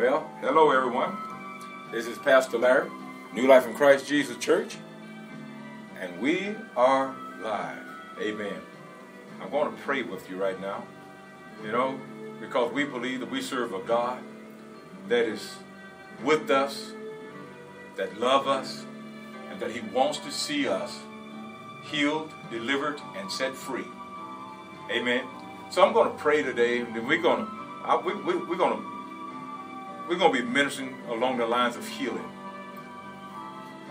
Well, hello everyone. This is Pastor Larry, New Life in Christ Jesus Church, and we are live. Amen. I'm going to pray with you right now, you know, because we believe that we serve a God that is with us, that love us, and that He wants to see us healed, delivered, and set free. Amen. So I'm going to pray today, and we're going to I, we, we, we're going to we're going to be ministering along the lines of healing.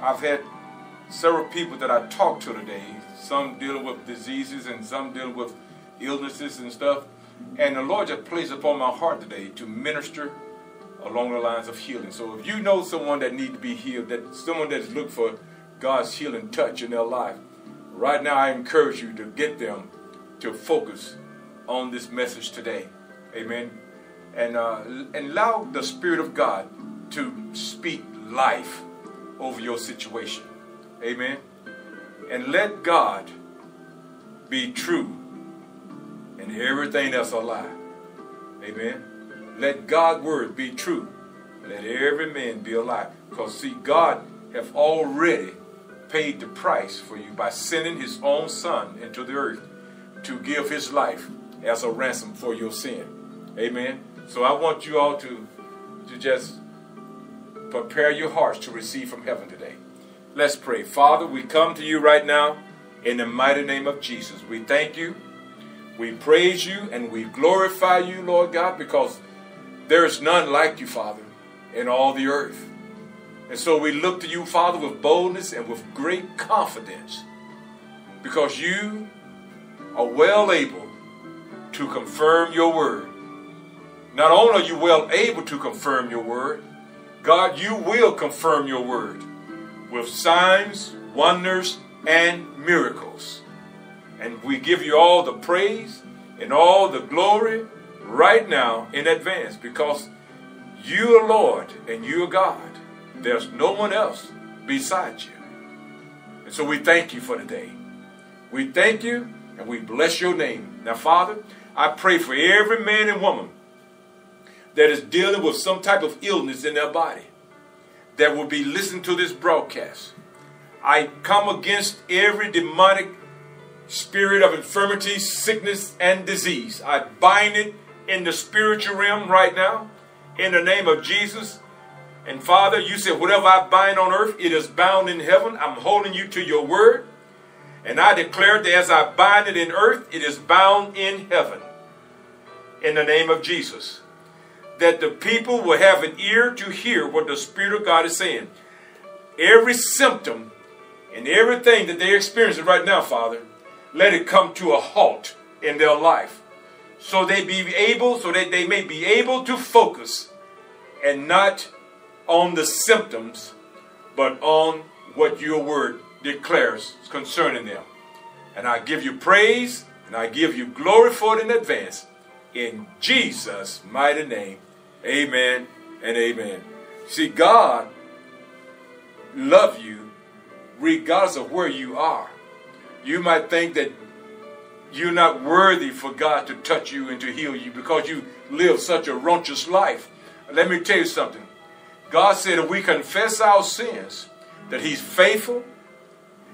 I've had several people that I talked to today, some dealing with diseases and some dealing with illnesses and stuff. And the Lord just placed upon my heart today to minister along the lines of healing. So if you know someone that needs to be healed, that someone that's looking for God's healing touch in their life, right now I encourage you to get them to focus on this message today. Amen. And, uh, allow the Spirit of God to speak life over your situation. Amen. And let God be true and everything else a lie. Amen. Let God's word be true. Let every man be a lie. Because see, God have already paid the price for you by sending his own son into the earth to give his life as a ransom for your sin. Amen. So I want you all to, to just prepare your hearts to receive from heaven today. Let's pray. Father, we come to you right now in the mighty name of Jesus. We thank you, we praise you, and we glorify you, Lord God, because there is none like you, Father, in all the earth. And so we look to you, Father, with boldness and with great confidence because you are well able to confirm your word. Not only are you well able to confirm your word, God, you will confirm your word with signs, wonders, and miracles. And we give you all the praise and all the glory right now in advance because you are Lord and you are God. There's no one else beside you. And so we thank you for today. We thank you and we bless your name. Now, Father, I pray for every man and woman that is dealing with some type of illness in their body that will be listening to this broadcast. I come against every demonic spirit of infirmity, sickness, and disease. I bind it in the spiritual realm right now in the name of Jesus. And Father, you said, whatever I bind on earth, it is bound in heaven. I'm holding you to your word. And I declare that as I bind it in earth, it is bound in heaven. In the name of Jesus. That the people will have an ear to hear what the Spirit of God is saying. Every symptom and everything that they're experiencing right now, Father, let it come to a halt in their life. So they be able, so that they may be able to focus and not on the symptoms, but on what your word declares concerning them. And I give you praise and I give you glory for it in advance. In Jesus' mighty name, amen and amen. See, God love you regardless of where you are. You might think that you're not worthy for God to touch you and to heal you because you live such a righteous life. Let me tell you something. God said if we confess our sins, that He's faithful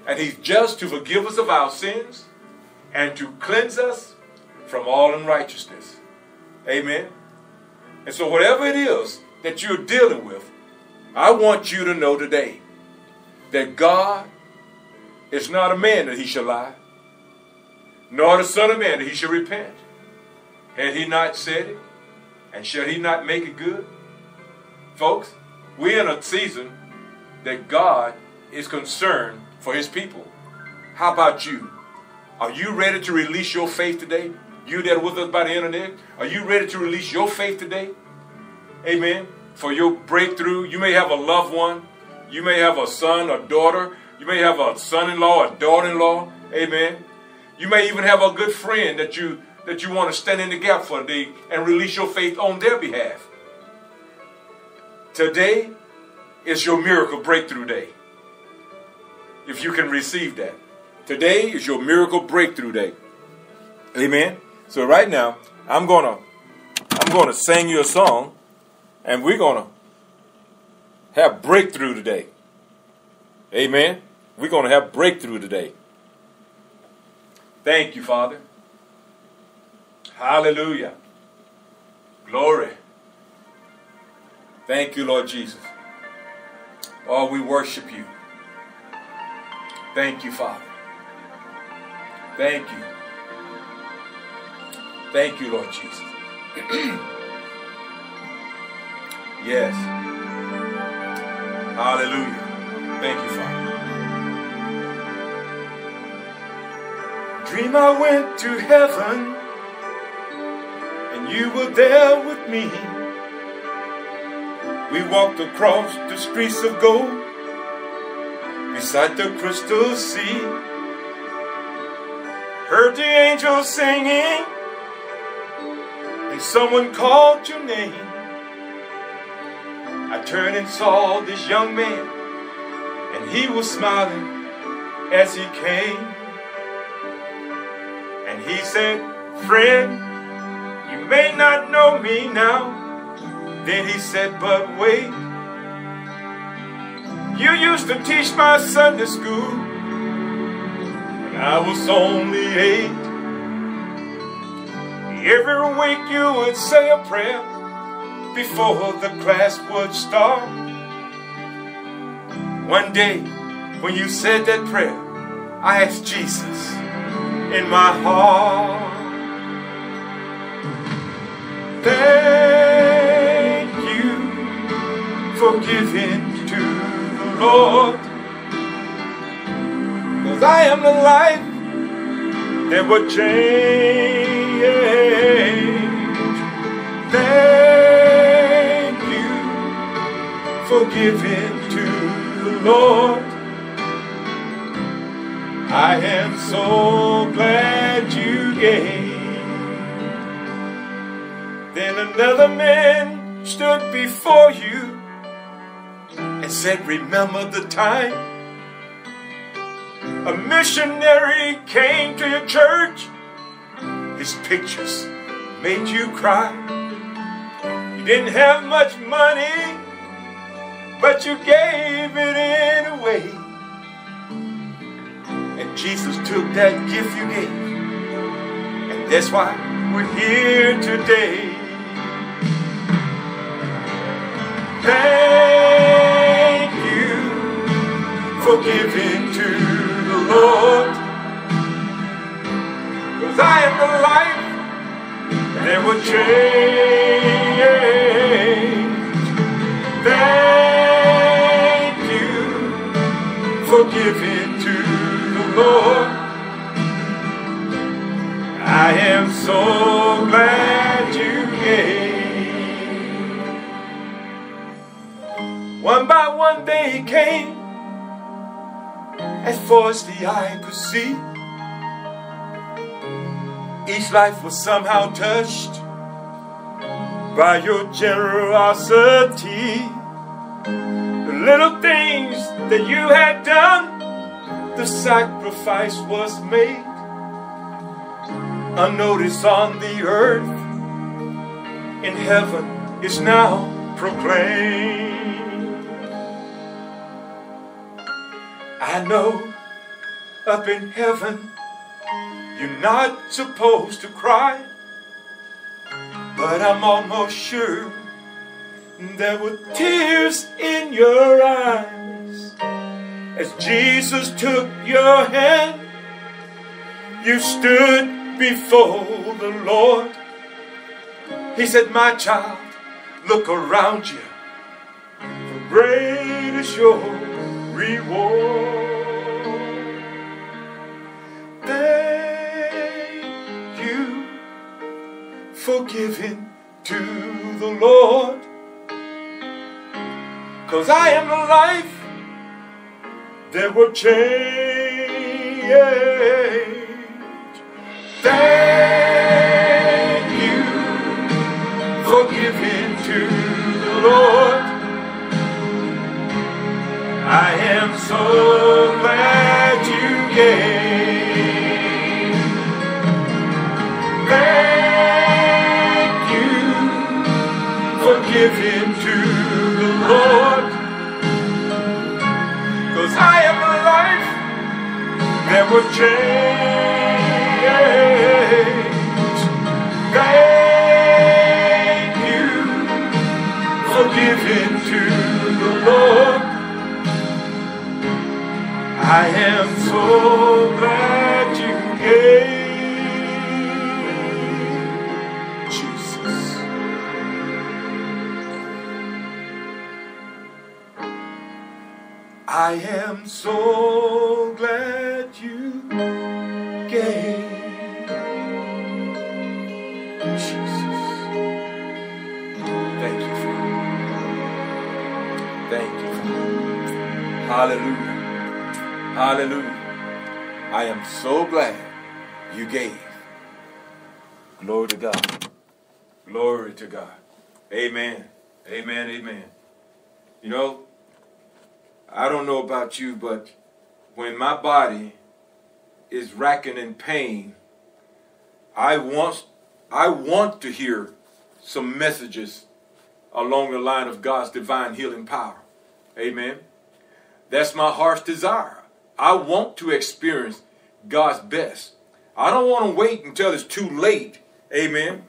and He's just to forgive us of our sins and to cleanse us from all unrighteousness. Amen. And so, whatever it is that you're dealing with, I want you to know today that God is not a man that He shall lie, nor the Son of Man that He shall repent. Had He not said it, and shall He not make it good? Folks, we're in a season that God is concerned for his people. How about you? Are you ready to release your faith today? You that are with us by the internet, are you ready to release your faith today? Amen. For your breakthrough, you may have a loved one, you may have a son, a daughter, you may have a son-in-law, a daughter-in-law. Amen. You may even have a good friend that you that you want to stand in the gap for today and release your faith on their behalf. Today is your miracle breakthrough day. If you can receive that. Today is your miracle breakthrough day. Amen. So right now, I'm gonna I'm gonna sing you a song, And we're to have breakthrough today. Amen. We're to have breakthrough today. Thank you, Father. Hallelujah. Glory. Thank you, Lord Jesus. Oh, we worship you. Thank you, Father. Thank you. Thank you, Lord Jesus. yes. Hallelujah. Thank you, Father. Dream I went to heaven and you were there with me. We walked across the streets of gold beside the crystal sea. Heard the angels singing, and someone called your name. I turned and saw this young man, and he was smiling as he came. And he said, Friend, you may not know me now. Then he said, but wait. You used to teach my Sunday school when I was only eight. Every week you would say a prayer before the class would start. One day, when you said that prayer, I asked Jesus in my heart. Thank you for giving to the Lord. Cause I am the life that would change. Thank you for giving to the Lord. I am so glad you gave. Then another man stood before you and said, Remember the time a missionary came to your church. His pictures made you cry. You didn't have much money, but you gave it anyway. And Jesus took that gift you gave. And that's why we're here today. Thank you for giving to the Lord. Cause I am the life that will change. Thank you for giving to the Lord. I am so glad you came. One by one they came, as far as the eye could see. Each life was somehow touched by your generosity. The little things that you had done, the sacrifice was made. Unnoticed on the earth, in heaven is now proclaimed. I know up in heaven you're not supposed to cry, but I'm almost sure there were tears in your eyes as Jesus took your hand. You stood before the Lord. He said, My child, look around you, for great is your reward. Thank for giving to the Lord. Cause I am the life that will change. Thank you for giving to the Lord. I am so glad you gave. Thank never change. Thank you for giving to the Lord. I am so glad you gave Jesus. I am so glad gave Jesus. Thank you, Father. Thank you, Father. Hallelujah. Hallelujah. I am so glad you gave. Glory to God. Glory to God. Amen. Amen. Amen. You know, I don't know about you, but when my body is racking in pain, I want I want to hear some messages along the line of God's divine healing power. Amen. That's my heart's desire. I want to experience God's best. I don't want to wait until it's too late. Amen.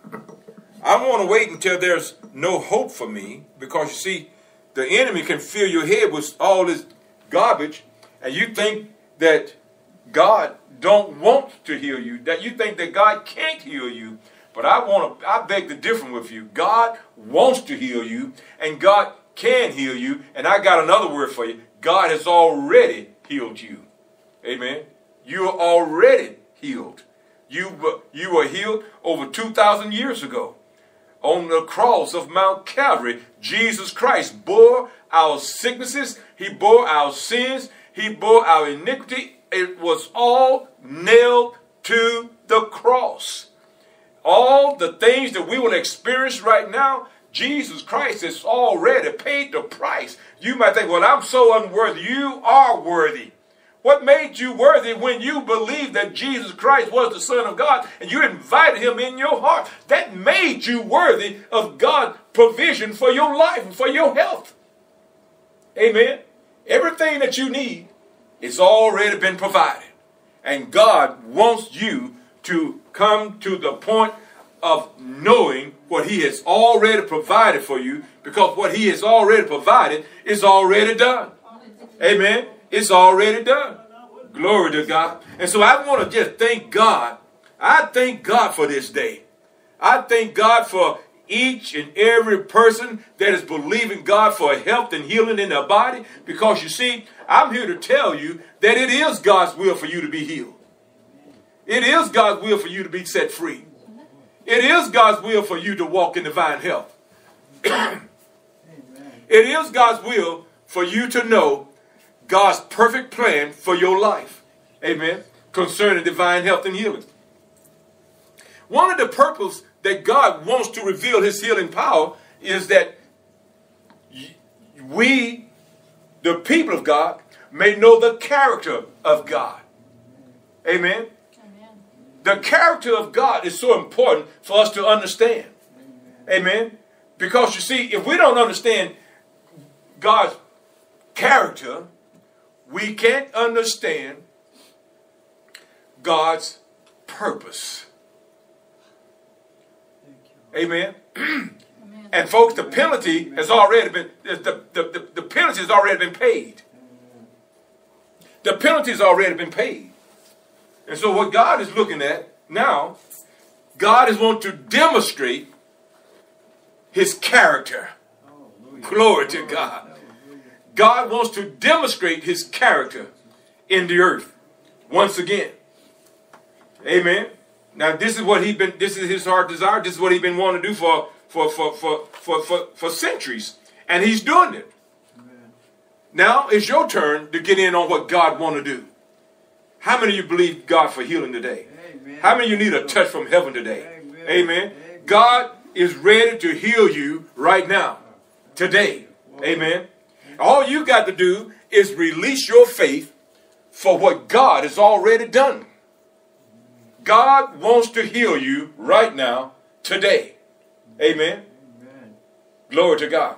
I don't want to wait until there's no hope for me because you see, the enemy can fill your head with all this garbage and you think that God don't want to heal you, that you think that God can't heal you. But I want to I beg to differ with you. God wants to heal you and God can heal you. And I got another word for you. God has already healed you. Amen. You are already healed. You, you were healed over 2,000 years ago. On the cross of Mount Calvary, Jesus Christ bore our sicknesses. He bore our sins. He bore our iniquity. It was all nailed to the cross. All the things that we will experience right now, Jesus Christ has already paid the price. You might think, well, I'm so unworthy. You are worthy. What made you worthy when you believed that Jesus Christ was the Son of God and you invited him in your heart? That made you worthy of God's provision for your life and for your health. Amen. Everything that you need is already been provided. And God wants you to come to the point of knowing what he has already provided for you because what he has already provided is already done. Amen. It's already done. Glory to God. And so I want to just thank God. I thank God for this day. I thank God for each and every person that is believing God for health and healing in their body. Because you see, I'm here to tell you that it is God's will for you to be healed. It is God's will for you to be set free. It is God's will for you to walk in divine health. it is God's will for you to know God's perfect plan for your life. Amen. Concerning divine health and healing. One of the purposes that God wants to reveal his healing power is that we, the people of God, may know the character of God. Amen. Amen. The character of God is so important for us to understand. Amen. Amen. Because you see, if we don't understand God's character, we can't understand God's purpose. Amen. And folks, the penalty has already been the, the, the, the penalty has already been paid. The penalty has already been paid. And so what God is looking at now, God is wanting to demonstrate his character. Glory to God. God wants to demonstrate his character in the earth once again. Amen. Now this is what he been this is his heart desire. This is what he's been wanting to do for for for for for for, for centuries. And he's doing it. Amen. Now it's your turn to get in on what God want to do. How many of you believe God for healing today? Amen. How many of you need a touch from heaven today? Amen. Amen. God is ready to heal you right now. Today. Amen. All you got to do is release your faith for what God has already done. God wants to heal you right now, today. Amen. Amen. Glory to God.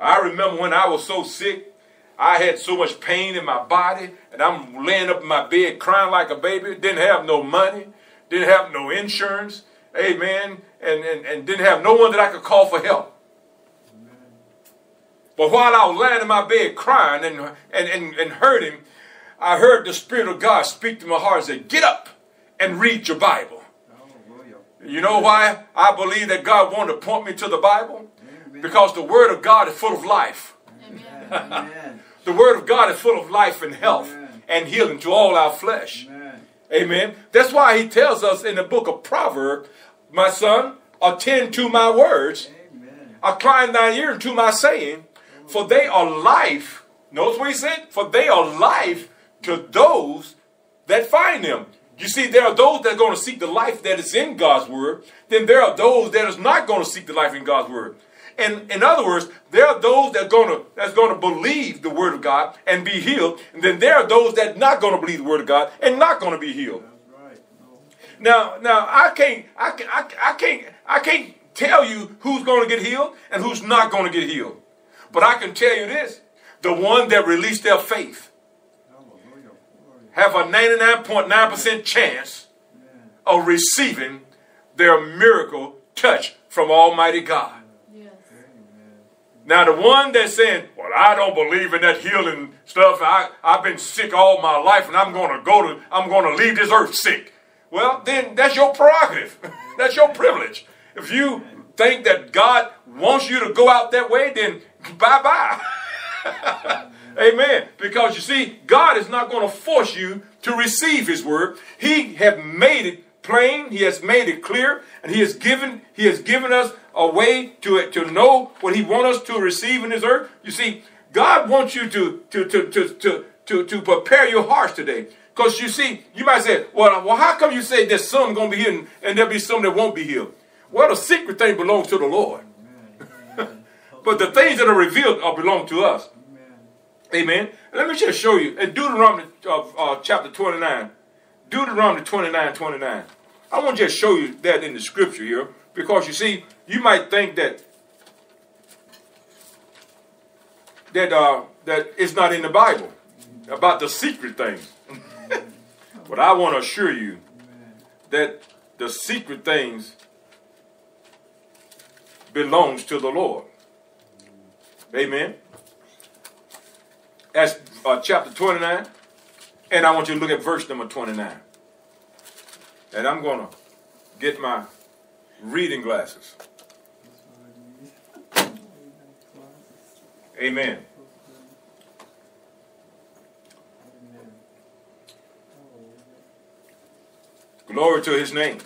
I remember when I was so sick, I had so much pain in my body, and I'm laying up in my bed crying like a baby. Didn't have no money, didn't have no insurance, amen, and, and, and didn't have no one that I could call for help. But while I was laying in my bed crying and, and, and, and hurting, I heard the Spirit of God speak to my heart and say, Get up and read your Bible. You know why I believe that God wanted to point me to the Bible? Because the Word of God is full of life. the Word of God is full of life and health and healing to all our flesh. Amen. That's why He tells us in the book of Proverbs, My son, attend to my words, incline thine ear to my saying, for they are life. Notice what He said? For they are life to those that find them. You see, there are those that are going to seek the life that is in God's word. Then there are those that is not going to seek the life in God's word. And in other words, there are those that are going to that's going to believe the word of God and be healed. And then there are those that are not going to believe the word of God and not going to be healed. Now, now I can't, I, can, I, I can't, I can't tell you who's going to get healed and who's not going to get healed. But I can tell you this: the one that released their faith have a 99.9% chance of receiving their miracle touch from Almighty God. Now, the one that's saying, Well, I don't believe in that healing stuff. I, I've been sick all my life and I'm going to go to, I'm going to leave this earth sick. Well, then that's your prerogative. that's your privilege. If you think that God wants you to go out that way, then bye bye. Amen. Because you see, God is not going to force you to receive his word. He has made it plain, he has made it clear, and he has given he has given us a way to, to know what he wants us to receive in his earth. You see, God wants you to to to to to, to, to prepare your hearts today. Because you see, you might say, well, well, how come you say there's some going to be healed and there'll be some that won't be healed? Well, the secret thing belongs to the Lord. but the things that are revealed are belong to us. Amen. Let me just show you in Deuteronomy uh, uh, chapter 29. Deuteronomy 29 29. I want to just show you that in the scripture here because you see, you might think that that uh, that it's not in the Bible about the secret things. but I want to assure you that the secret things belongs to the Lord. Amen. That's uh, chapter 29. And I want you to look at verse number 29. And I'm going to get my reading glasses. Amen. Glory to his name.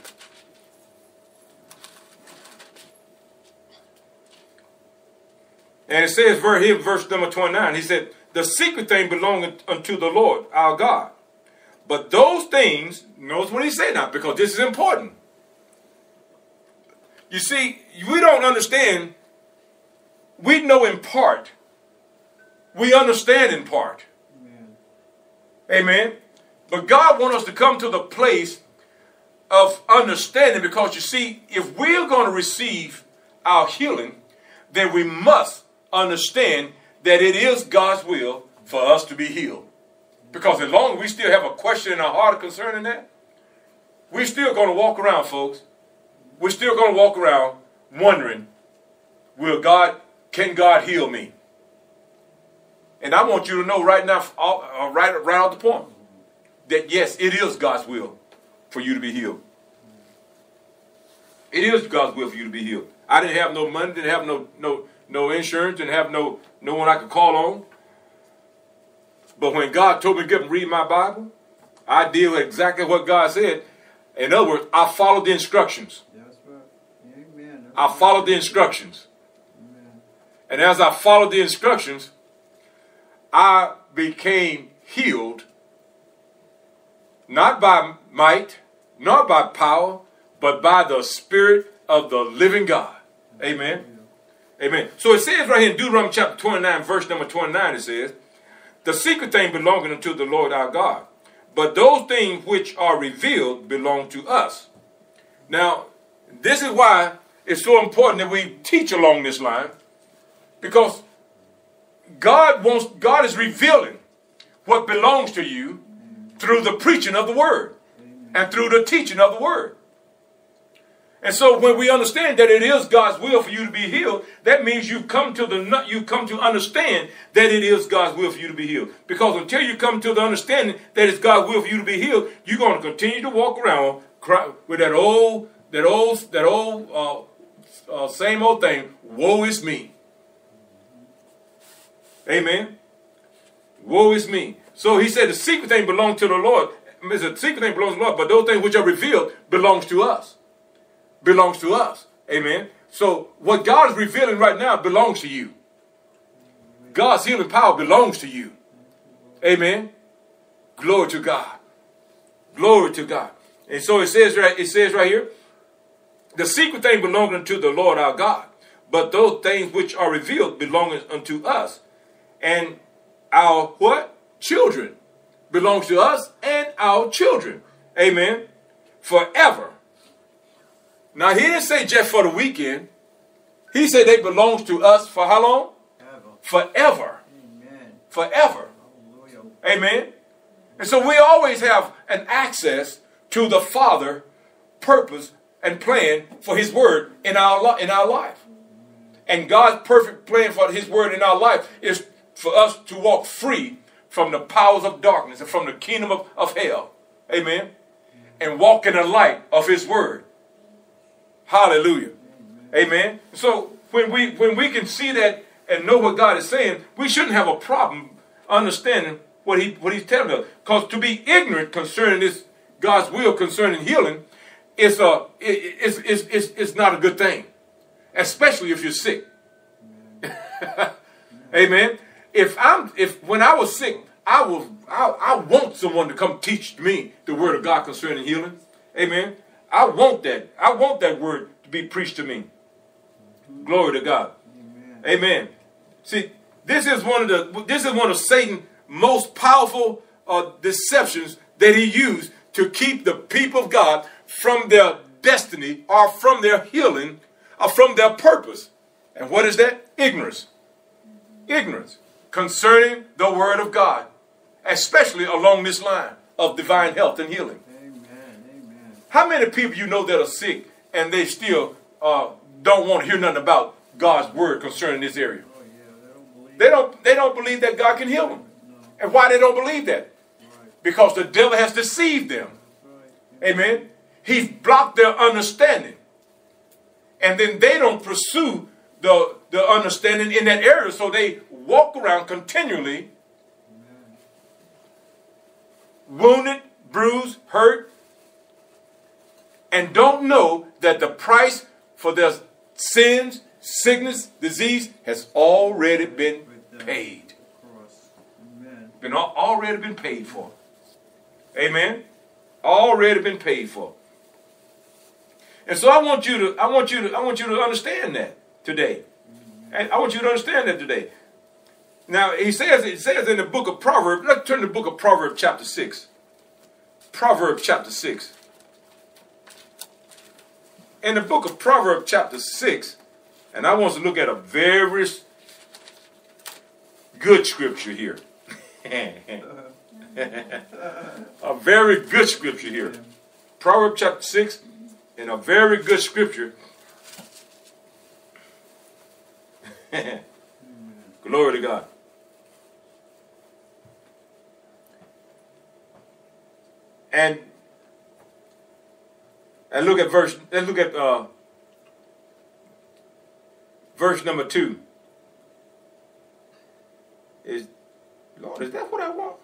And it says here, verse number 29, he said, the secret thing belongeth unto the Lord our God. But those things, notice what he said now, because this is important. You see, we don't understand. We know in part. We understand in part. Amen. Amen. But God wants us to come to the place of understanding because you see, if we're going to receive our healing, then we must understand that it is God's will for us to be healed. Because as long as we still have a question in our heart concerning that, we're still going to walk around, folks. We're still going to walk around wondering, will God, can God heal me? And I want you to know right now, uh, right, right off the point, that yes, it is God's will for you to be healed. It is God's will for you to be healed. I didn't have no money, didn't have no no no insurance, didn't have no no one I could call on. But when God told me to get and read my Bible, I did exactly what God said. In other words, I followed the instructions. Amen. I followed the instructions. Amen. And as I followed the instructions, I became healed, not by might, not by power, but by the Spirit of the living God. Amen. Amen. So it says right here in Deuteronomy chapter 29, verse number 29, it says, The secret thing belonging unto the Lord our God, but those things which are revealed belong to us. Now, this is why it's so important that we teach along this line Because God wants God is revealing what belongs to you through the preaching of the word and through the teaching of the word. And so when we understand that it is God's will for you to be healed, that means you've come to the you come to understand that it is God's will for you to be healed. Because until you come to the understanding that it's God's will for you to be healed, you're going to continue to walk around with that old that old that old uh, uh, same old thing. Woe is me. Amen. Woe is me. So he said the secret thing belongs to the Lord. The secret thing belongs to the Lord, but those things which are revealed belongs to us belongs to us. Amen. So what God is revealing right now belongs to you. God's healing power belongs to you. Amen. Glory to God. Glory to God. And so it says right, it says right here, the secret thing belongs unto the Lord our God, but those things which are revealed belong unto us. And our what? Children belongs to us and our children. Amen. Forever now, he didn't say just for the weekend. He said they belongs to us for how long? Ever. Forever. Amen. Forever. Hallelujah. Amen. And so we always have an access to the Father purpose and plan for his word in our in our life. And God's perfect plan for his word in our life is for us to walk free from the powers of darkness and from the kingdom of, of hell. Amen. And walk in the light of his word. Hallelujah. Amen. So when we when we can see that and know what God is saying, we shouldn't have a problem understanding what he what he's telling us. Because to be ignorant concerning this God's will concerning healing is a it's, it's, it's, it's not a good thing. Especially if you're sick. Amen. If I'm if when I was sick, I was I, I want someone to come teach me the word of God concerning healing. Amen. I want that. I want that word to be preached to me. Glory to God. Amen. Amen. See, this is one of the this is one of Satan's most powerful uh, deceptions that he used to keep the people of God from their destiny or from their healing or from their purpose. And what is that? Ignorance. Ignorance concerning the word of God, especially along this line of divine health and healing. How many people you know that are sick and they still uh, don't want to hear nothing about God's word concerning this area? Oh, yeah, they, don't they don't. They don't believe that God can heal them. No. And why they don't believe that? Right. Because the devil has deceived them. Right. Amen. He's blocked their understanding, and then they don't pursue the the understanding in that area. So they walk around continually, Amen. wounded, bruised, hurt, and don't know that the price for their sins, sickness, disease has already been paid. Been already been paid for. Amen. Already been paid for. And so I want you to, I want you to, I want you to understand that today. And I want you to understand that today. Now he says it says in the book of Proverbs, let's turn to the book of Proverbs chapter 6. Proverbs chapter 6 in the book of Proverbs, chapter 6, and I want to look at a very good scripture here. a very good scripture here. Proverbs chapter 6, and a very good scripture. Glory to God. And and look at verse, let's look at uh, verse number two. Is Lord, is that what I want?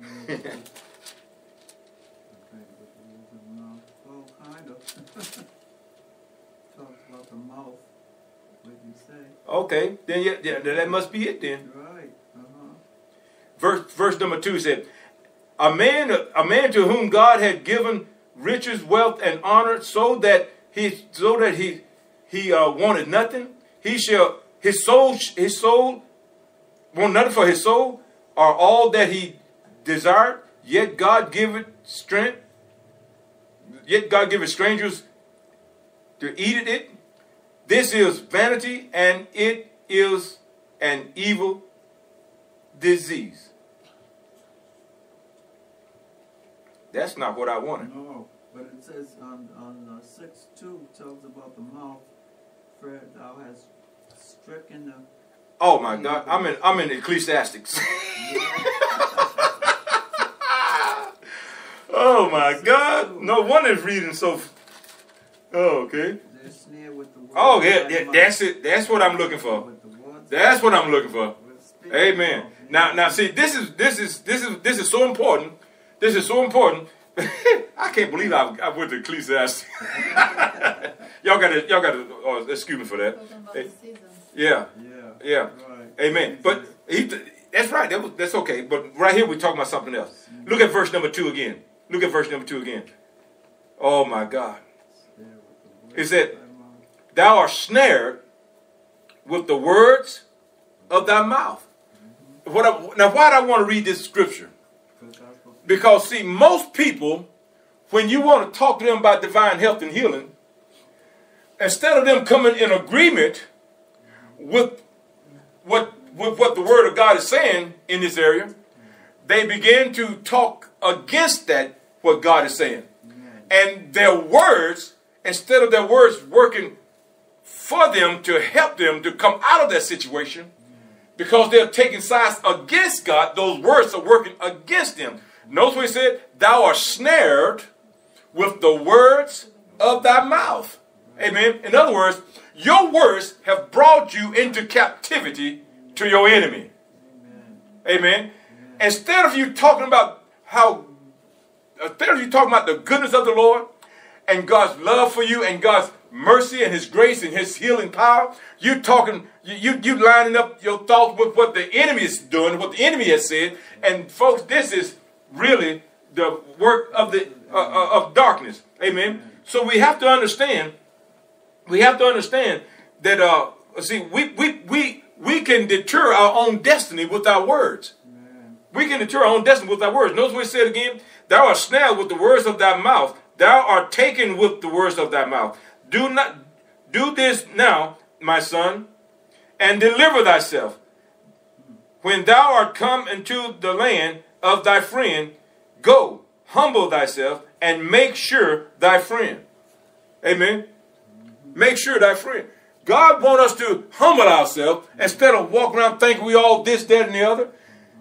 well, kind of. Talks about the mouth. What you say? Okay, then yeah, yeah, that must be it then. Right. Uh-huh. Verse verse number two said, "A man, a man to whom God had given riches, wealth, and honor, so that he so that he he uh, wanted nothing. He shall his soul his soul want nothing for his soul, are all that he desired. Yet God giveth strength. Yet God giveth strangers to eat it. This is vanity and it is an evil disease. That's not what I wanted. No, but it says on, on uh, 6 2 tells about the mouth, Fred, thou hast stricken the. Oh my God, I'm in I'm in Ecclesiastics. oh my God, no one is reading so. Oh, okay. They're snared with the word Oh yeah, yeah, that's it. That's what I'm looking for. with the words That's what I'm looking for. Amen. Now, now, see, this is this is this is this is so important. This is so important. I can't believe I, I went to Ecclesiastes. y'all got to y'all got to oh, excuse me for that. Hey. Yeah, Yeah. yeah. Right. Amen. But he, that's right. That was, that's okay. But right here we're talking about something else. Mm-hmm. Look at verse number two again. Look at verse number two again. Oh my God. Snared with the It said, of thy mouth. Thou art snared with the words of thy mouth. Mm-hmm. What I, now, why do I want to read this scripture? 'Cause that's what- Because, see, most people, when you want to talk to them about divine health and healing, instead of them coming in agreement with what, with what the Word of God is saying in this area, they begin to talk against that, what God is saying. And their words, instead of their words working for them to help them to come out of that situation, because they're taking sides against God, those words are working against them. Notice what he said, Thou art snared with the words of thy mouth. Amen. In other words, your words have brought you into captivity to your enemy. Amen. Instead of you talking about how, instead of you talking about the goodness of the Lord and God's love for you and God's mercy and His grace and His healing power, you talking, you, you you lining up your thoughts with what the enemy is doing, what the enemy has said. And folks, this is really the work of the uh, uh, of darkness. Amen. So we have to understand. We have to understand that. Uh, see, we we we we can deter our own destiny with our words. We can deter our own destiny with our words. Notice what he said again. Thou art snared with the words of thy mouth. Thou art taken with the words of thy mouth. Do not do this now, my son, and deliver thyself. When thou art come into the land of thy friend, go, humble thyself, and make sure thy friend. Amen. Make sure thy friend. God want us to humble ourselves instead of walking around thinking we all this, that, and the other.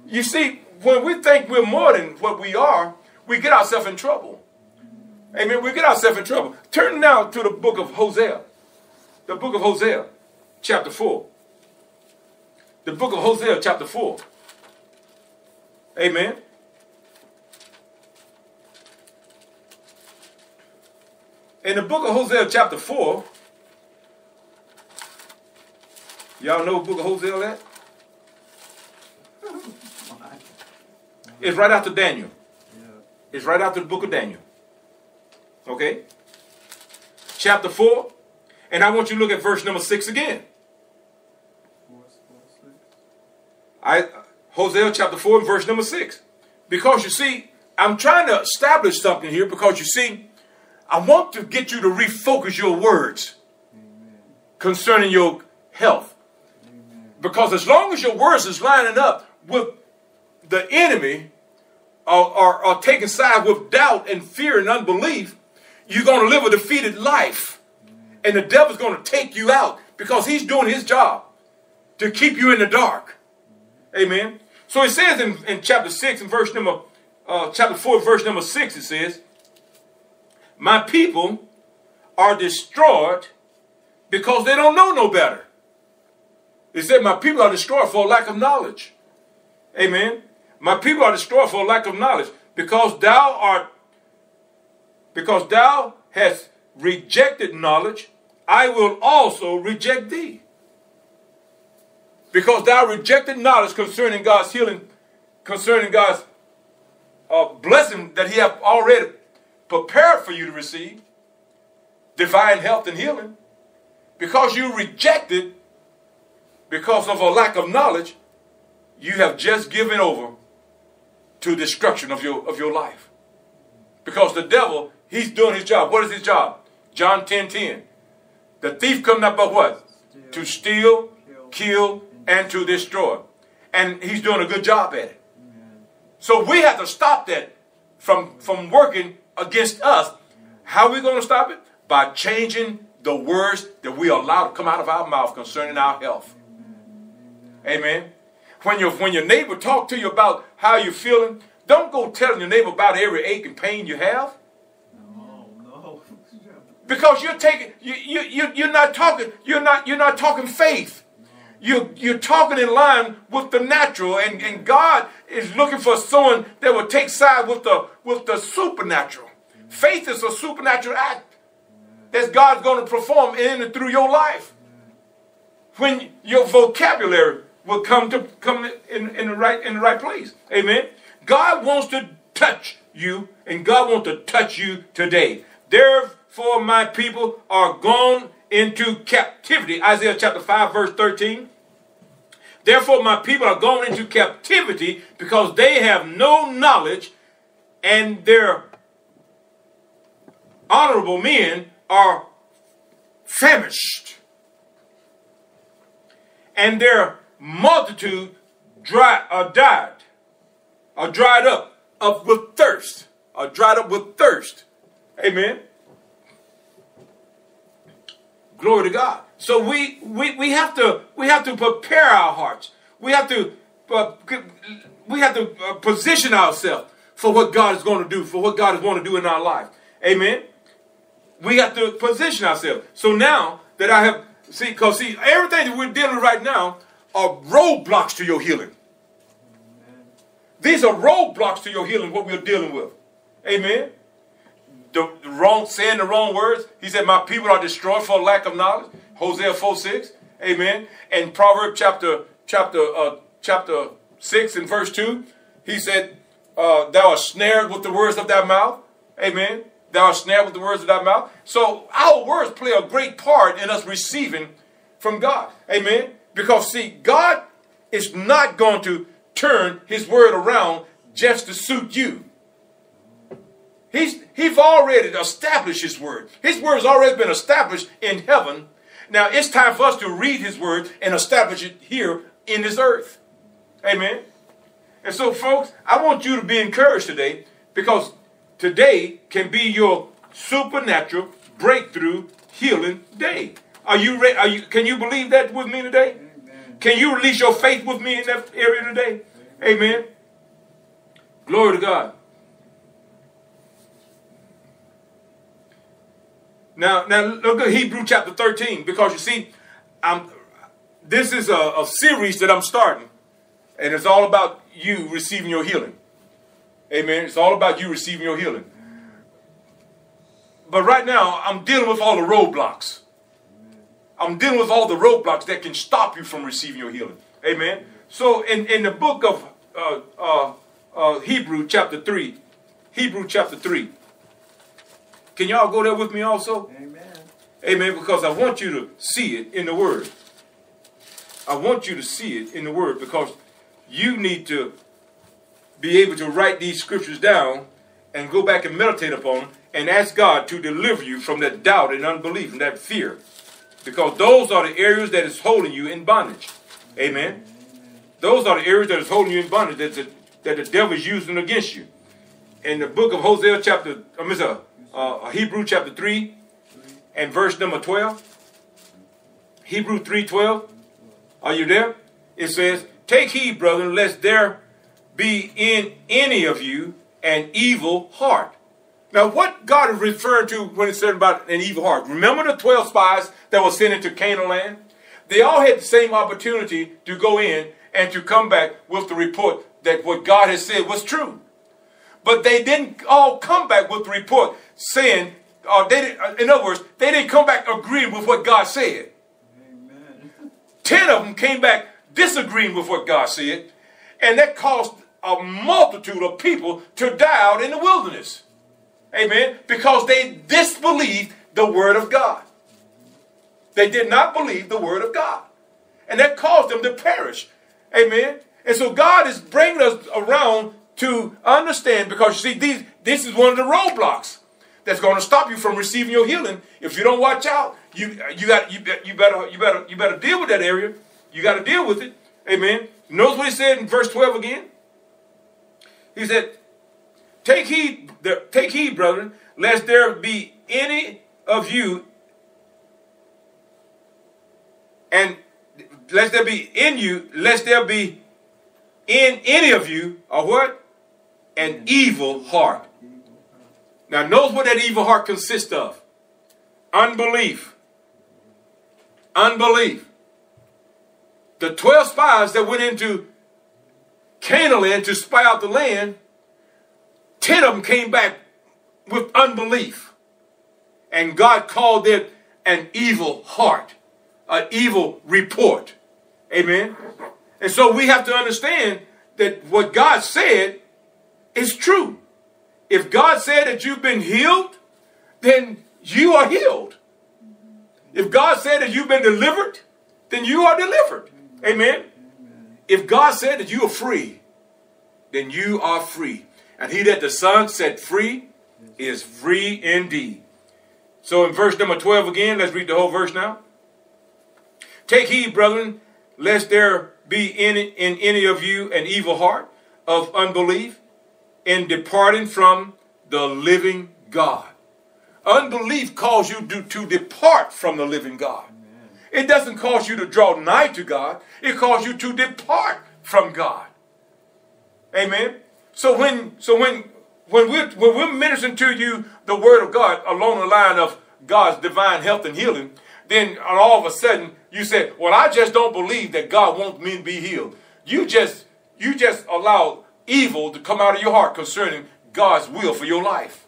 You see, when we think we're more than what we are, we get ourselves in trouble. Amen. We get ourselves in trouble. Turn now to the book of Hosea. The book of Hosea, chapter 4. The book of Hosea, chapter 4. Amen. In the book of Hosea, chapter 4, y'all know book of Hosea that? It's right after Daniel. Yeah. It's right after the book of Daniel. Okay? Chapter 4. And I want you to look at verse number 6 again. Four, four, six. I Hosea chapter 4 and verse number 6. Because you see, I'm trying to establish something here because you see, I want to get you to refocus your words concerning your health. Because as long as your words is lining up with the enemy or, or, or taking side with doubt and fear and unbelief, you're going to live a defeated life. And the devil's going to take you out because he's doing his job to keep you in the dark. Amen. So it says in, in chapter 6 and verse number, uh, chapter 4, verse number 6, it says, My people are destroyed because they don't know no better. It said, My people are destroyed for lack of knowledge. Amen. My people are destroyed for lack of knowledge because thou art, because thou hast rejected knowledge, I will also reject thee. Because thou rejected knowledge concerning God's healing, concerning God's uh, blessing that He have already prepared for you to receive, divine health and healing. Because you rejected, because of a lack of knowledge, you have just given over to destruction of your of your life. Because the devil, he's doing his job. What is his job? John 10 10. The thief come not but what? To steal, kill. kill, and to destroy. And he's doing a good job at it. So we have to stop that from, from working against us. How are we going to stop it? By changing the words that we allow to come out of our mouth concerning our health. Amen. When your when your neighbor talk to you about how you're feeling, don't go telling your neighbor about every ache and pain you have. No, no. Because you're taking you you, you you're not talking you're not you're not talking faith. You you're talking in line with the natural and, and God is looking for someone that will take side with the with the supernatural. Faith is a supernatural act that God's going to perform in and through your life. When your vocabulary will come to come in, in the right in the right place. Amen. God wants to touch you, and God wants to touch you today. Therefore, my people are gone into captivity. Isaiah chapter 5, verse 13. Therefore, my people are going into captivity because they have no knowledge, and their honorable men are famished, and their multitude dry or died, or dried up, up with thirst, or dried up with thirst. Amen. Glory to God. So we, we, we have to we have to prepare our hearts. We have to uh, we have to uh, position ourselves for what God is going to do, for what God is going to do in our life. Amen. We have to position ourselves. So now that I have see, because see, everything that we're dealing with right now are roadblocks to your healing. These are roadblocks to your healing, what we're dealing with. Amen. The, wrong saying the wrong words. He said, My people are destroyed for lack of knowledge. Hosea 4 6. Amen. And Proverbs chapter chapter uh, chapter 6 and verse 2, he said, uh, Thou art snared with the words of thy mouth. Amen. Thou art snared with the words of thy mouth. So our words play a great part in us receiving from God. Amen. Because see, God is not going to turn his word around just to suit you. He's he's already established his word. His word has already been established in heaven. Now it's time for us to read his word and establish it here in this earth. Amen. And so, folks, I want you to be encouraged today because today can be your supernatural breakthrough healing day. Are you ready? Are you, can you believe that with me today? Amen. Can you release your faith with me in that area today? Amen. Glory to God. Now, now look at Hebrew chapter 13, because you see, I'm, this is a, a series that I'm starting, and it's all about you receiving your healing. Amen. It's all about you receiving your healing. But right now, I'm dealing with all the roadblocks. I'm dealing with all the roadblocks that can stop you from receiving your healing. Amen. So in, in the book of uh, uh, uh, Hebrew chapter 3, Hebrew chapter 3, can y'all go there with me also? Amen. Amen. Because I want you to see it in the Word. I want you to see it in the Word because you need to be able to write these scriptures down and go back and meditate upon them and ask God to deliver you from that doubt and unbelief and that fear. Because those are the areas that is holding you in bondage. Amen. Those are the areas that is holding you in bondage that the, that the devil is using against you. In the book of Hosea chapter, uh, I mean, uh, Hebrew chapter 3 and verse number 12. Hebrew 3.12. Are you there? It says, Take heed, brethren, lest there be in any of you an evil heart. Now, what God is referring to when he said about an evil heart? Remember the 12 spies that were sent into Canaan land? They all had the same opportunity to go in and to come back with the report that what God had said was true. But they didn't all come back with the report saying, or they didn't, uh, in other words, they didn't come back agreeing with what God said. Amen. Ten of them came back disagreeing with what God said, and that caused a multitude of people to die out in the wilderness. Amen. Because they disbelieved the word of God. They did not believe the word of God. And that caused them to perish. Amen. And so God is bringing us around to understand because you see, these, this is one of the roadblocks that's going to stop you from receiving your healing. If you don't watch out, you you got you you better you better you better deal with that area. You got to deal with it. Amen. Notice what he said in verse 12 again. He said, Take heed, take heed, brethren, lest there be any of you, and lest there be in you, lest there be in any of you, a what? An evil heart. Now, notice what that evil heart consists of unbelief. Unbelief. The 12 spies that went into Canaan to spy out the land, 10 of them came back with unbelief. And God called it an evil heart, an evil report. Amen. And so we have to understand that what God said is true. If God said that you've been healed, then you are healed. If God said that you've been delivered, then you are delivered. Amen. If God said that you are free, then you are free. And he that the Son set free is free indeed. So in verse number 12 again, let's read the whole verse now. Take heed, brethren, lest there be in, in any of you an evil heart of unbelief in departing from the living God. Unbelief calls you to, to depart from the living God. Amen. It doesn't cause you to draw nigh to God. It calls you to depart from God. Amen. So when so when when we're when we're ministering to you the word of God along the line of God's divine health and healing, then all of a sudden you say, Well, I just don't believe that God wants me to be healed. You just you just allow evil to come out of your heart concerning God's will for your life.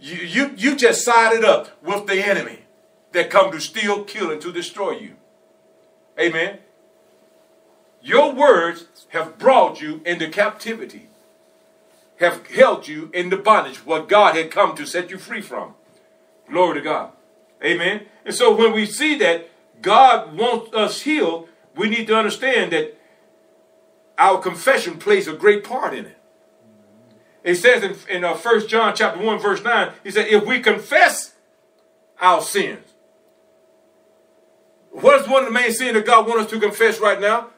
You, you, you just sided up with the enemy that come to steal, kill, and to destroy you. Amen. Your words have brought you into captivity, have held you in the bondage, what God had come to set you free from. Glory to God. Amen. And so when we see that God wants us healed, we need to understand that our confession plays a great part in it. It says in, in uh, 1 John chapter 1, verse 9, he said, if we confess our sins, what is one of the main sins that God wants us to confess right now?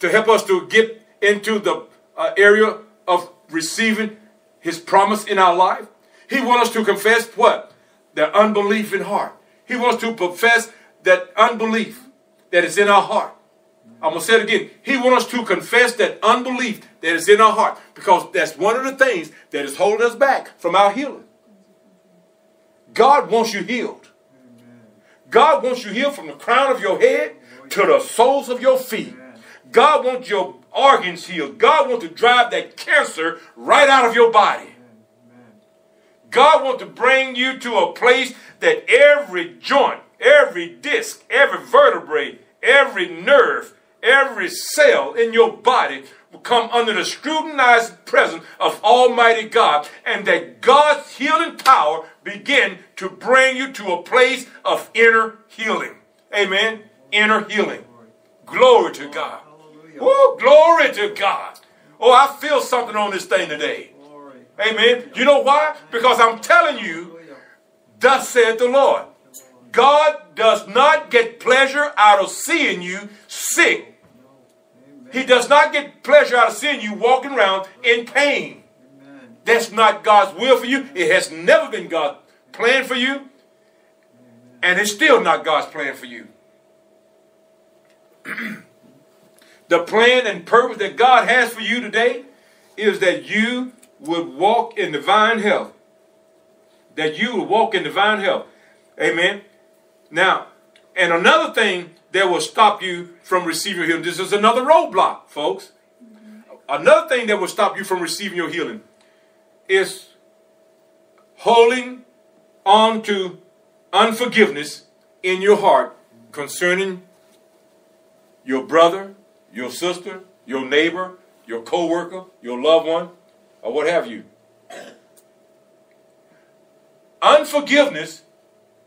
To help us to get into the uh, area of receiving his promise in our life. He wants us to confess what? The unbelief in heart. He wants to profess that unbelief that is in our heart. I'm going to say it again. He wants us to confess that unbelief that is in our heart because that's one of the things that is holding us back from our healing. God wants you healed. God wants you healed from the crown of your head to the soles of your feet. God wants your organs healed. God wants to drive that cancer right out of your body. God wants to bring you to a place that every joint, every disc, every vertebrae, every nerve, every cell in your body will come under the scrutinized presence of Almighty God, and that God's healing power begin to bring you to a place of inner healing. Amen. Inner healing. Glory to God. Oh, glory to God. Oh, I feel something on this thing today. Amen. You know why? Because I'm telling you, thus said the Lord. God does not get pleasure out of seeing you sick he does not get pleasure out of seeing you walking around in pain. Amen. That's not God's will for you. It has never been God's plan for you. Amen. And it's still not God's plan for you. the plan and purpose that God has for you today is that you would walk in divine health. That you would walk in divine health. Amen. Now, and another thing that will stop you from receiving your healing. This is another roadblock, folks. Another thing that will stop you from receiving your healing is holding on to unforgiveness in your heart concerning your brother, your sister, your neighbor, your co-worker, your loved one, or what have you. Unforgiveness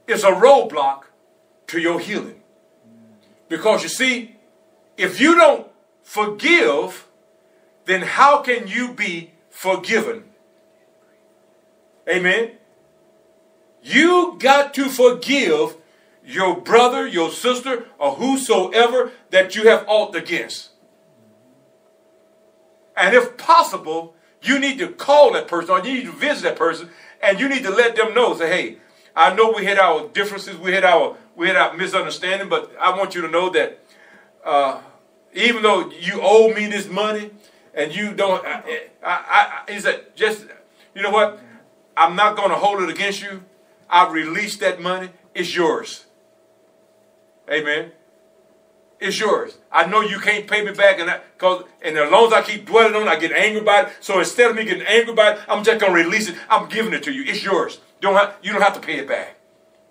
is a roadblock to your healing. Because you see, if you don't forgive, then how can you be forgiven? Amen. You got to forgive your brother, your sister, or whosoever that you have aught against. And if possible, you need to call that person or you need to visit that person and you need to let them know. Say, hey, I know we had our differences, we had our we had our misunderstanding, but I want you to know that uh, even though you owe me this money and you don't, I, I, I, said, just you know what? I'm not going to hold it against you. I release that money. It's yours. Amen. It's yours. I know you can't pay me back, and cause and as long as I keep dwelling on it, I get angry about it. So instead of me getting angry about it, I'm just gonna release it. I'm giving it to you. It's yours. Don't have, you don't have to pay it back.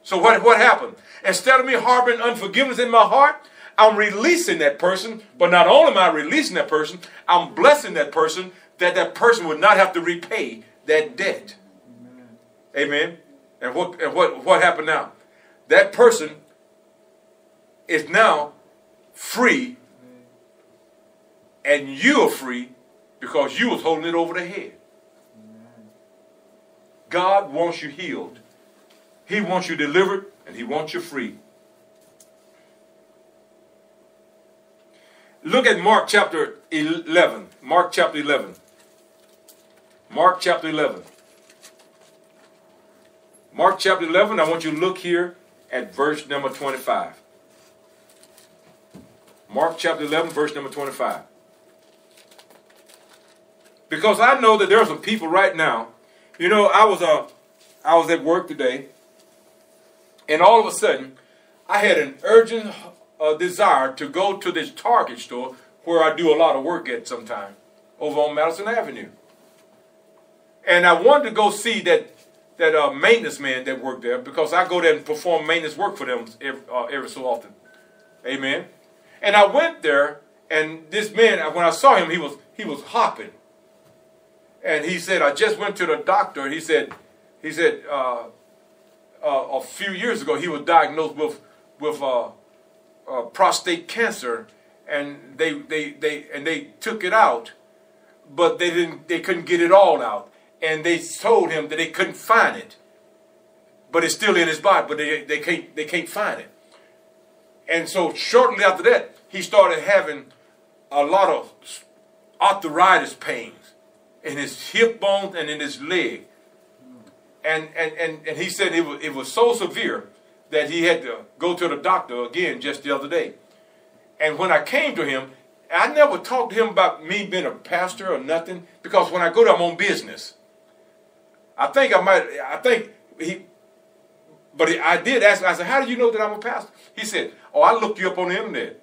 So what what happened? Instead of me harboring unforgiveness in my heart, I'm releasing that person. But not only am I releasing that person, I'm blessing that person that that person would not have to repay that debt. Amen. Amen. And what and what what happened now? That person is now free and you are free because you was holding it over the head. God wants you healed. He wants you delivered and he wants you free. Look at Mark chapter 11. Mark chapter 11. Mark chapter 11. Mark chapter 11, I want you to look here at verse number 25. Mark chapter 11, verse number 25. Because I know that there are some people right now. You know, I was uh, I was at work today, and all of a sudden, I had an urgent uh, desire to go to this Target store where I do a lot of work at sometime, over on Madison Avenue. And I wanted to go see that that uh, maintenance man that worked there because I go there and perform maintenance work for them every, uh, every so often. Amen. And I went there, and this man, when I saw him, he was he was hopping. And he said, I just went to the doctor. He said, he said, uh, uh, a few years ago, he was diagnosed with with uh, uh, prostate cancer, and they they they and they took it out, but they didn't they couldn't get it all out, and they told him that they couldn't find it, but it's still in his body, but they they can't they can't find it. And so shortly after that, he started having a lot of arthritis pains in his hip bones and in his leg. And, and, and, and he said it was, it was so severe that he had to go to the doctor again just the other day. And when I came to him, I never talked to him about me being a pastor or nothing because when I go to him on business, I think I might, I think he, but I did ask, I said, how do you know that I'm a pastor? He said, oh, I looked you up on the internet.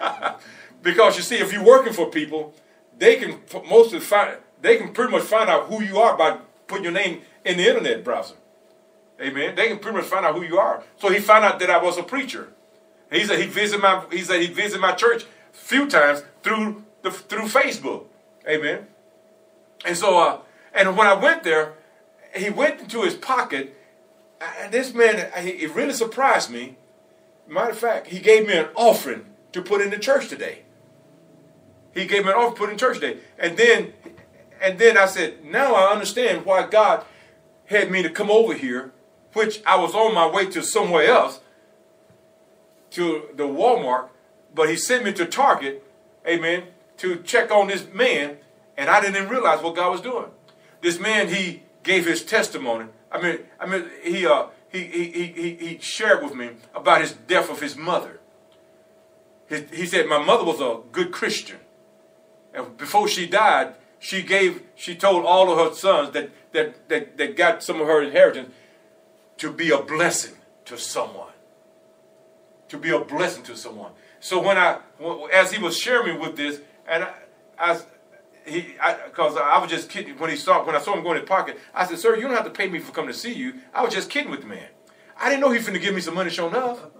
because you see, if you're working for people, they can mostly find, they can pretty much find out who you are by putting your name in the internet browser. Amen. They can pretty much find out who you are. So he found out that I was a preacher. He said he visited my he said he visited my church a few times through the through Facebook. Amen. And so uh, and when I went there, he went into his pocket, and this man it really surprised me. Matter of fact, he gave me an offering to put in the church today. He gave me an offering to put in church today, and then and then I said, now I understand why God had me to come over here which I was on my way to somewhere else, to the Walmart, but he sent me to Target, amen, to check on this man, and I didn't even realize what God was doing. This man, he gave his testimony. I mean, I mean, he uh, he, he, he, he shared with me about his death of his mother. He, he said, my mother was a good Christian. And before she died, she gave, she told all of her sons that, that, that, that got some of her inheritance to be a blessing to someone. To be a blessing to someone. So when I, as he was sharing me with this, and I, I he, because I, I, was just kidding when he saw when I saw him going in his pocket. I said, "Sir, you don't have to pay me for coming to see you." I was just kidding with the man. I didn't know he was going to give me some money showing up.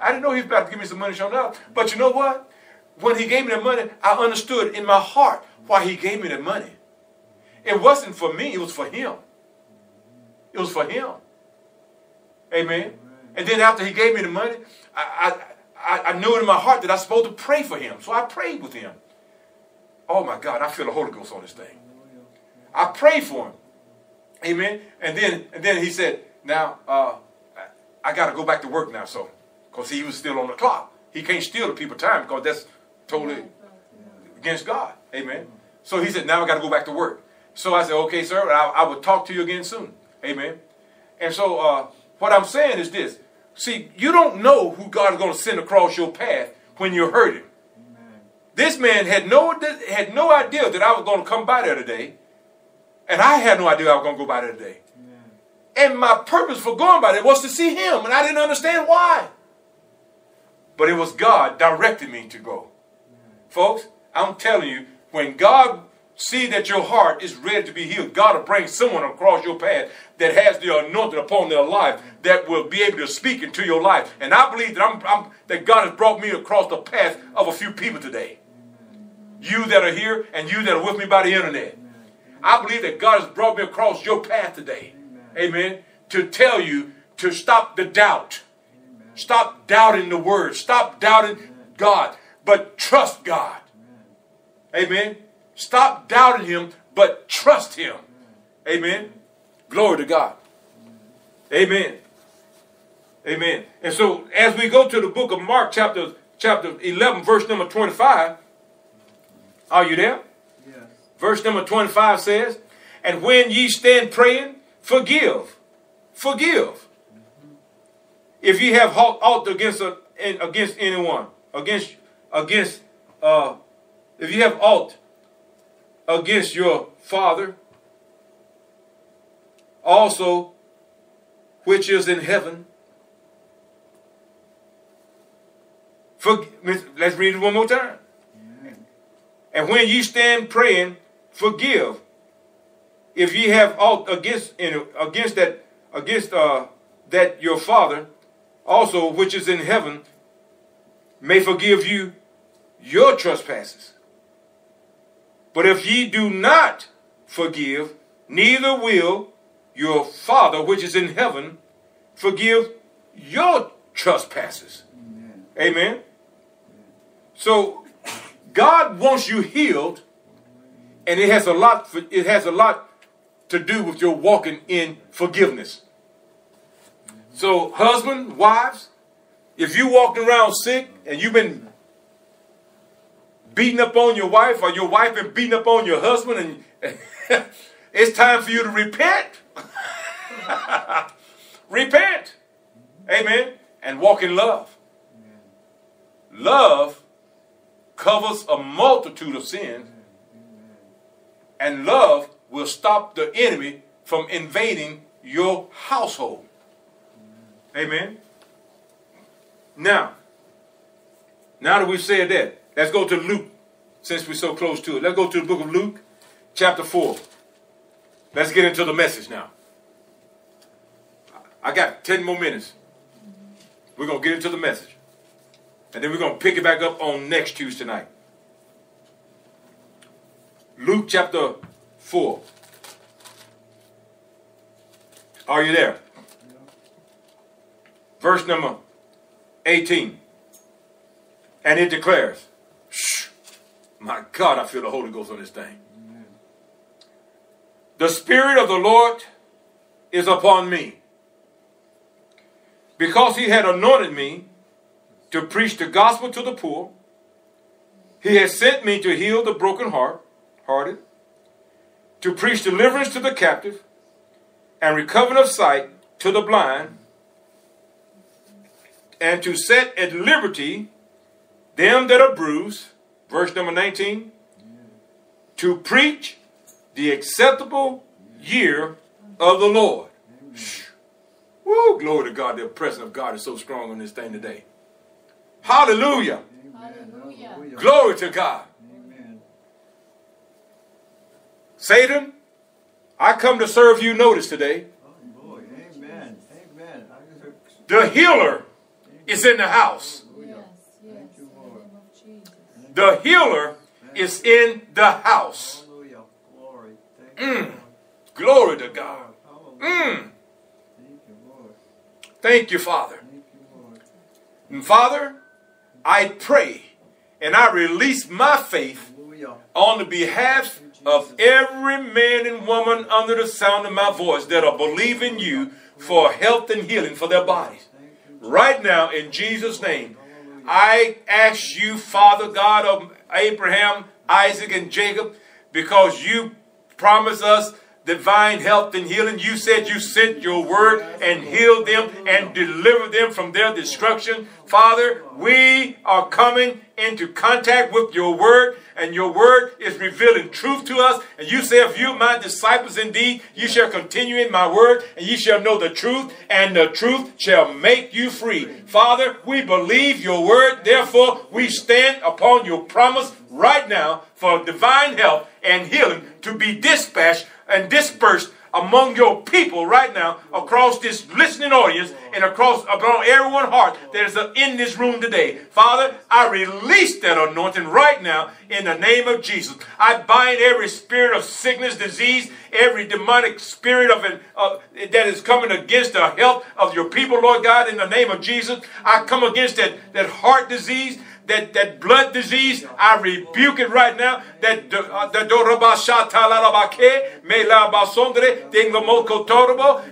I didn't know he was about to give me some money showing up. But you know what? When he gave me the money, I understood in my heart why he gave me the money. It wasn't for me; it was for him. It was for him. Amen. And then after he gave me the money, I, I, I knew in my heart that I was supposed to pray for him. So I prayed with him. Oh my God, I feel the Holy Ghost on this thing. I prayed for him. Amen. And then and then he said, now uh, I got to go back to work now, so. Because he was still on the clock. He can't steal the people time because that's totally against God. Amen. So he said, now I got to go back to work. So I said, okay, sir, I, I will talk to you again soon. Amen. And so uh, what I'm saying is this. See, you don't know who God is going to send across your path when you're hurting. This man had no had no idea that I was going to come by there today, and I had no idea I was going to go by there today. And my purpose for going by there was to see him, and I didn't understand why. But it was God directing me to go. Folks, I'm telling you, when God see that your heart is ready to be healed, God will bring someone across your path that has the anointing upon their life that will be able to speak into your life. And I believe that I'm, I'm that God has brought me across the path of a few people today. You that are here and you that are with me by the internet. I believe that God has brought me across your path today. Amen. To tell you to stop the doubt. Stop doubting the word. Stop doubting God, but trust God. Amen. Stop doubting him, but trust him. Amen. Glory to God. Amen. Amen. And so as we go to the book of Mark, chapter chapter 11, verse number 25, are you there? Yes. Verse number 25 says, And when ye stand praying, forgive. Forgive. If ye have aught against a, against anyone, against against uh, if you have aught against your father, also which is in heaven. For, let's read it one more time. And when ye stand praying, forgive. If ye have aught against against that against uh, that your Father, also which is in heaven, may forgive you your trespasses. But if ye do not forgive, neither will your Father which is in heaven forgive your trespasses. Amen. Amen. So God wants you healed, and it has a lot. For, it has a lot to do with your walking in forgiveness. So, husband, wives, if you walking around sick and you've been beating up on your wife, or your wife been beating up on your husband, and it's time for you to repent. repent, amen, and walk in love. Love covers a multitude of sins, and love will stop the enemy from invading your household. Amen. Now, now that we've said that, let's go to Luke, since we're so close to it. Let's go to the book of Luke, chapter 4. Let's get into the message now. I got 10 more minutes. We're going to get into the message. And then we're going to pick it back up on next Tuesday night. Luke chapter 4. Are you there? Verse number 18. And it declares, my God, I feel the Holy Ghost on this thing. The Spirit of the Lord is upon me, because he had anointed me to preach the gospel to the poor. He has sent me to heal the broken heart, hearted, to preach deliverance to the captive, and recovering of sight to the blind, and to set at liberty them that are bruised. Verse number 19. To preach the acceptable year of the Lord. Woo, glory to God. The presence of God is so strong on this thing today. Hallelujah. Hallelujah. Glory to God. Amen. Satan, I come to serve you notice today. Oh, Amen. Amen. The healer is in the house. The healer is in the house. Mm. Glory to God. Mm. Thank you, Father. And Father, I pray and I release my faith on the behalf of every man and woman under the sound of my voice that are believing you for health and healing for their bodies. right now in Jesus' name. I ask you, Father God of Abraham, Isaac, and Jacob, because you promised us divine health and healing. You said you sent your word and healed them and delivered them from their destruction. Father, we are coming into contact with your word, and your word is revealing truth to us. And you say, If you, my disciples, indeed, you shall continue in my word, and you shall know the truth, and the truth shall make you free. Father, we believe your word, therefore, we stand upon your promise right now for divine health and healing to be dispatched and dispersed among your people right now across this listening audience and across upon everyone's heart that is in this room today. Father, I release that anointing right now in the name of Jesus. I bind every spirit of sickness, disease, every demonic spirit of it, uh, that is coming against the health of your people, Lord God, in the name of Jesus. I come against that, that heart disease that, that blood disease, I rebuke it right now. That uh,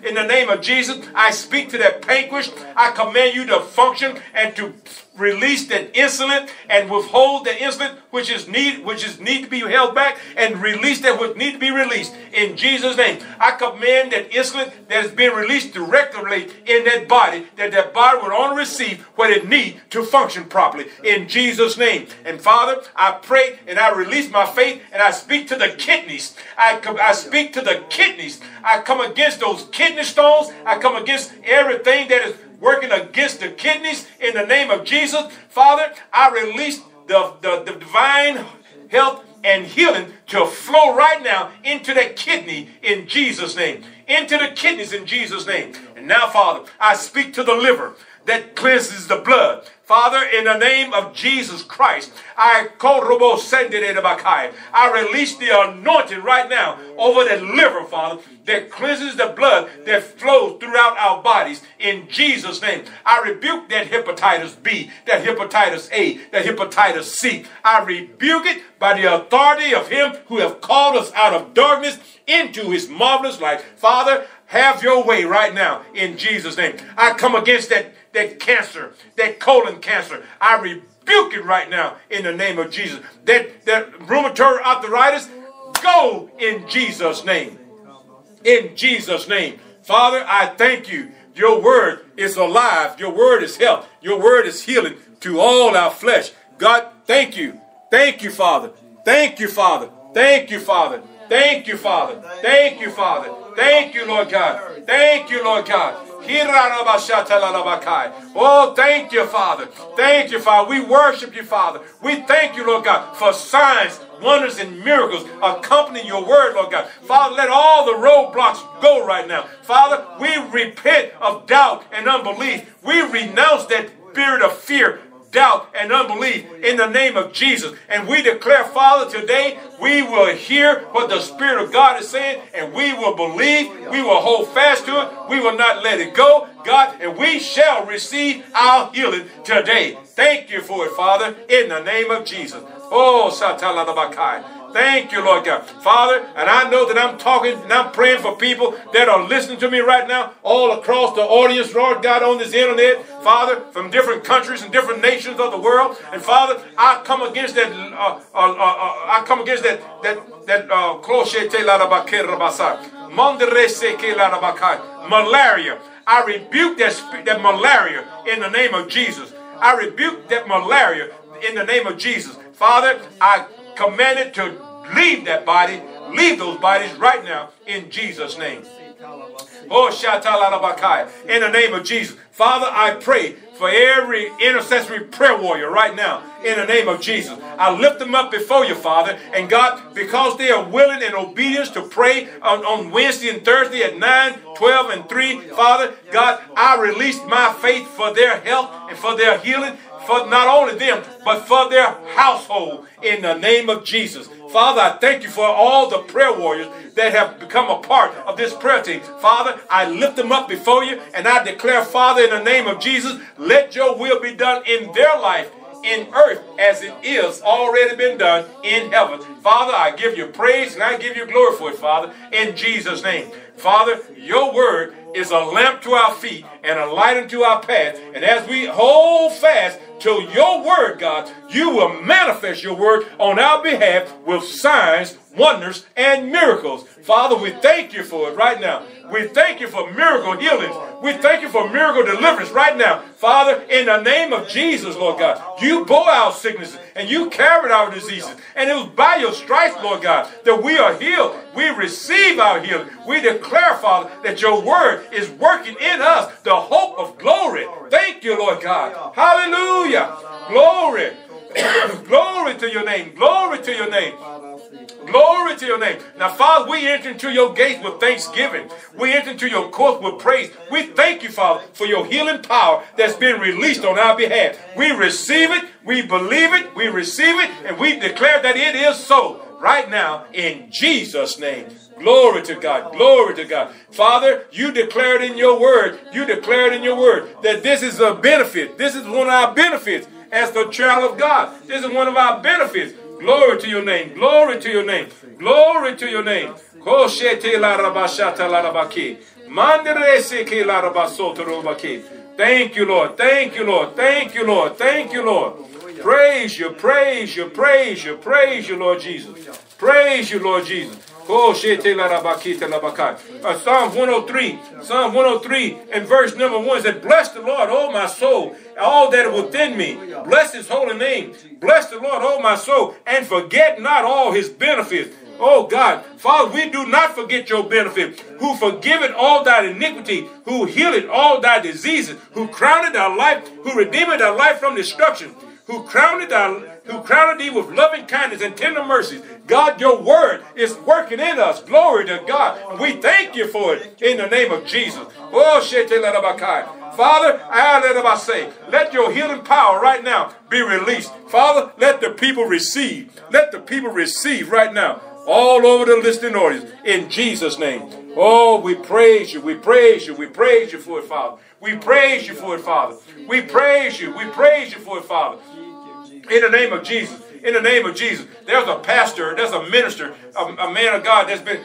in the name of Jesus, I speak to that pancreas. I command you to function and to release that insulin and withhold the insulin which is need which is need to be held back and release that which need to be released. In Jesus name I command that insulin that is being released directly in that body that that body will only receive what it need to function properly. In Jesus name. And Father I pray and I release my faith and I speak to the kidneys. I, I speak to the kidneys. I come against those kidney stones. I come against everything that is working against the kidneys in the name of Jesus. Father, I release the, the, the divine health and healing to flow right now into that kidney in Jesus' name. Into the kidneys in Jesus' name. And now, Father, I speak to the liver that cleanses the blood. Father, in the name of Jesus Christ, I. I release the anointing right now over the liver, Father, that cleanses the blood that flows throughout our bodies in Jesus' name. I rebuke that hepatitis B, that hepatitis A, that hepatitis C. I rebuke it by the authority of Him who have called us out of darkness into His marvelous light. Father, have your way right now in Jesus' name. I come against that that cancer, that colon cancer. I rebuke it right now in the name of Jesus. That, that rheumatoid arthritis, go in Jesus' name. In Jesus' name. Father, I thank you. Your word is alive. Your word is health. Your word is healing to all our flesh. God, thank you. Thank you, Father. Thank you, Father. Thank you, Father. Thank you, Father. Thank you, Father. Thank you, Lord God. Thank you, Lord God. Oh, thank you, Father. Thank you, Father. We worship you, Father. We thank you, Lord God, for signs, wonders, and miracles accompanying your word, Lord God. Father, let all the roadblocks go right now. Father, we repent of doubt and unbelief. We renounce that spirit of fear doubt, and unbelief in the name of Jesus. And we declare, Father, today we will hear what the Spirit of God is saying, and we will believe, we will hold fast to it, we will not let it go, God, and we shall receive our healing today. Thank you for it, Father, in the name of Jesus. Oh, Satalabakai. Thank you, Lord God. Father, and I know that I'm talking and I'm praying for people that are listening to me right now, all across the audience, Lord God, on this internet, Father, from different countries and different nations of the world. And Father, I come against that, uh, uh, uh, uh I come against that, that, that, uh, malaria. I rebuke that, that malaria in the name of Jesus. I rebuke that malaria in the name of Jesus. Father, I commanded to leave that body, leave those bodies right now in Jesus' name. Oh, in the name of Jesus. Father, I pray for every intercessory prayer warrior right now in the name of Jesus. I lift them up before you, Father. And God, because they are willing and obedient to pray on, on Wednesday and Thursday at 9, 12, and 3, Father, God, I release my faith for their health and for their healing for not only them, but for their household in the name of Jesus. Father, I thank you for all the prayer warriors that have become a part of this prayer team. Father, I lift them up before you and I declare, Father, in the name of Jesus, let your will be done in their life in earth as it is already been done in heaven. Father, I give you praise and I give you glory for it, Father, in Jesus' name. Father, your word is a lamp to our feet and a light unto our path. And as we hold fast to your word, God, you will manifest your word on our behalf with signs, wonders, and miracles. Father, we thank you for it right now. We thank you for miracle healings. We thank you for miracle deliverance right now. Father, in the name of Jesus, Lord God, you bore our sicknesses and you carried our diseases. And it was by your stripes, Lord God, that we are healed. We receive our healing. We declare, Father, that your word is working in us the hope of glory. Thank you, Lord God. Hallelujah. Glory. Glory to your name. Glory to your name. Glory to your name. Now, Father, we enter into your gates with thanksgiving. We enter into your courts with praise. We thank you, Father, for your healing power that's been released on our behalf. We receive it, we believe it, we receive it, and we declare that it is so right now in Jesus' name. Glory to God. Glory to God. Father, you declared in your word, you declared in your word that this is a benefit. This is one of our benefits as the child of God. This is one of our benefits. Glory to your name. Glory to your name. Glory to your name. Thank you, Lord. Thank you, Lord. Thank you, Lord. Thank you, Lord. Praise you, praise you, praise you, praise you, Lord Jesus. Praise you, Lord Jesus. Uh, Psalm 103, Psalm 103 and verse number 1 said, Bless the Lord, O my soul, all that within me. Bless his holy name. Bless the Lord, O my soul, and forget not all his benefits. Oh God, Father, we do not forget your benefit, who forgiveth all thy iniquity, who healeth all thy diseases, who crowned thy life, who redeemed thy life from destruction, who crowned thy who crowned thee with loving kindness and tender mercies. God, your word is working in us. Glory to God. We thank you for it in the name of Jesus. Oh, Father, I say, let your healing power right now be released. Father, let the people receive. Let the people receive right now. All over the listening audience. In Jesus' name. Oh, we praise you. We praise you. We praise you for it, Father. We praise you for it, Father. We praise you. We praise you for it, Father. In the name of Jesus. In the name of Jesus. There's a pastor, there's a minister, a, a man of God that's been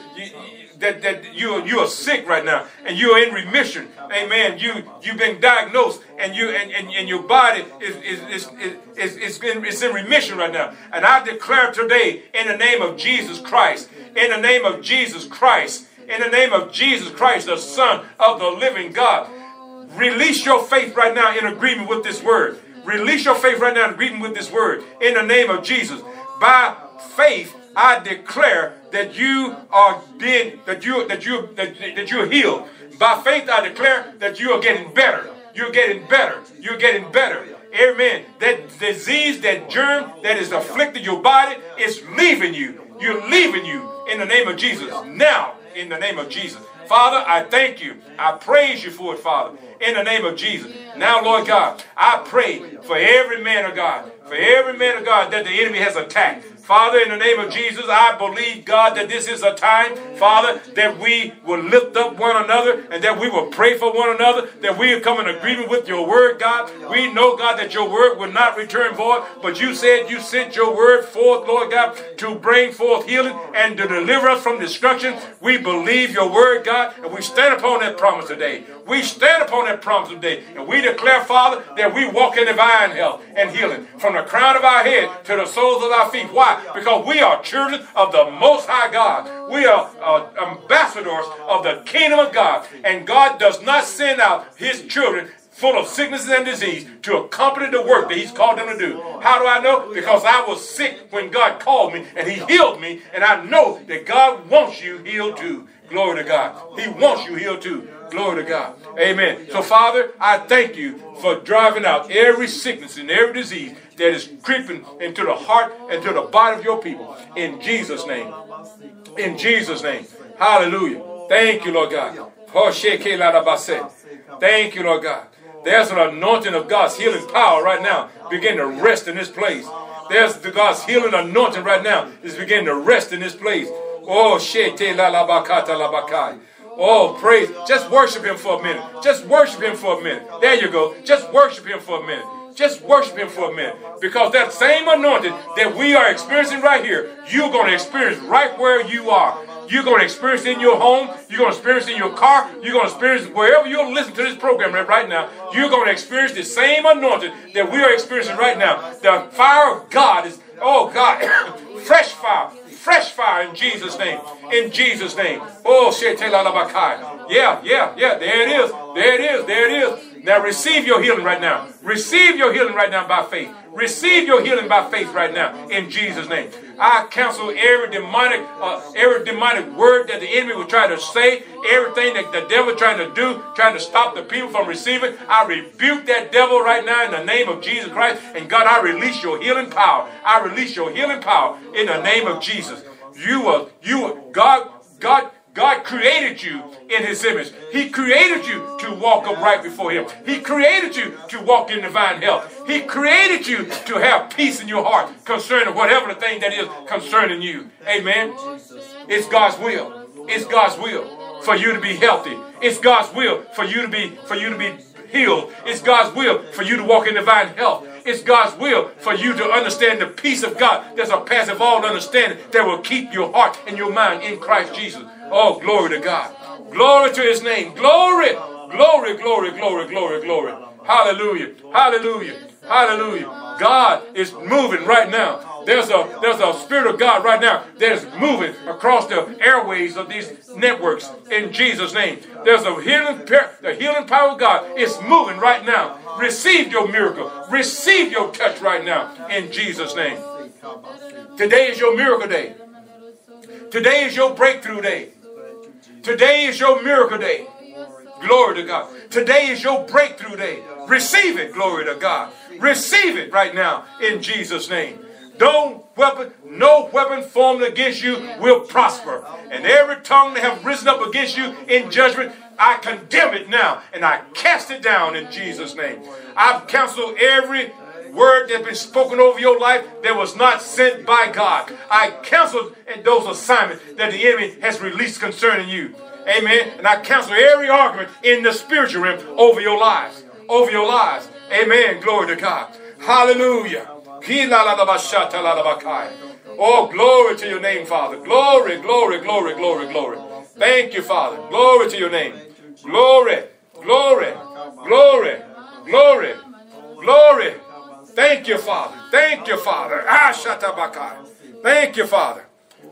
that, that you you are sick right now and you're in remission. Amen. You you've been diagnosed and you and, and, and your body is is, is, is, is, in, is in remission right now. And I declare today in the name of Jesus Christ, in the name of Jesus Christ, in the name of Jesus Christ, the Son of the living God. Release your faith right now in agreement with this word. Release your faith right now in agreement with this word in the name of Jesus. By faith, I declare that you are being that you that you that, that you're healed. By faith, I declare that you are getting better. You're getting better. You're getting better. Amen. That disease, that germ that is afflicted your body is leaving you. You're leaving you in the name of Jesus. Now, in the name of Jesus. Father, I thank you. I praise you for it, Father, in the name of Jesus. Now, Lord God, I pray for every man of God, for every man of God that the enemy has attacked. Father, in the name of Jesus, I believe, God, that this is a time, Father, that we will lift up one another and that we will pray for one another, that we will come in agreement with your word, God. We know, God, that your word will not return void, but you said you sent your word forth, Lord God, to bring forth healing and to deliver us from destruction. We believe your word, God, and we stand upon that promise today. We stand upon that promise today, and we declare, Father, that we walk in divine health and healing from the crown of our head to the soles of our feet. Why? Because we are children of the Most High God. We are uh, ambassadors of the kingdom of God. And God does not send out his children full of sicknesses and disease to accompany the work that he's called them to do. How do I know? Because I was sick when God called me and he healed me. And I know that God wants you healed too. Glory to God. He wants you healed too. Glory to God. Amen. So, Father, I thank you for driving out every sickness and every disease that is creeping into the heart and to the body of your people. In Jesus' name. In Jesus' name. Hallelujah. Thank you, Lord God. Thank you, Lord God. There's an anointing of God's healing power right now. Begin to rest in this place. There's the God's healing anointing right now. Is beginning to rest in this place. Oh, shete la la bakata la bakai. Oh, praise. Just worship him for a minute. Just worship him for a minute. There you go. Just worship him for a minute. Just worship him for a minute. Because that same anointing that we are experiencing right here, you're going to experience right where you are. You're going to experience in your home. You're going to experience in your car. You're going to experience wherever you're listening to this program right now. You're going to experience the same anointing that we are experiencing right now. The fire of God is, oh God, fresh fire. Fresh fire in Jesus' name. In Jesus' name. Oh, yeah, yeah, yeah. There it is. There it is. There it is. Now receive your healing right now. Receive your healing right now by faith. Receive your healing by faith right now in Jesus' name. I cancel every demonic, uh, every demonic word that the enemy will try to say, everything that the devil trying to do, trying to stop the people from receiving. I rebuke that devil right now in the name of Jesus Christ. And God, I release your healing power. I release your healing power in the name of Jesus. You are, you are, God, God God created you in his image. He created you to walk upright before him. He created you to walk in divine health. He created you to have peace in your heart concerning whatever the thing that is concerning you. Amen. It's God's will. It's God's will for you to be healthy. It's God's will for you to be for you to be healed. It's God's will for you to walk in divine health. It's God's will for you to understand the peace of God that's a passive all understanding that will keep your heart and your mind in Christ Jesus. Oh, glory to God. Glory to his name. Glory. Glory, glory, glory, glory, glory. Hallelujah. Hallelujah. Hallelujah. God is moving right now. There's a there's a spirit of God right now that is moving across the airways of these networks in Jesus' name. There's a healing the healing power of God is moving right now. Receive your miracle. Receive your touch right now in Jesus' name. Today is your miracle day. Today is your breakthrough day. Today is your miracle day. Oh, glory to God. Today is your breakthrough day. Receive it, glory to God. Receive it right now in Jesus' name. No weapon, no weapon formed against you will prosper. And every tongue that have risen up against you in judgment, I condemn it now and I cast it down in Jesus' name. I've canceled every word that's been spoken over your life that was not sent by God. I cancel those assignments that the enemy has released concerning you. Amen. And I cancel every argument in the spiritual realm over your lives. Over your lives. Amen. Glory to God. Hallelujah. Oh, glory to your name, Father. Glory, glory, glory, glory, glory. Thank you, Father. Glory to your name. Glory, glory, glory, glory, glory. Thank you, Father. Thank you, Father. Thank you, Father.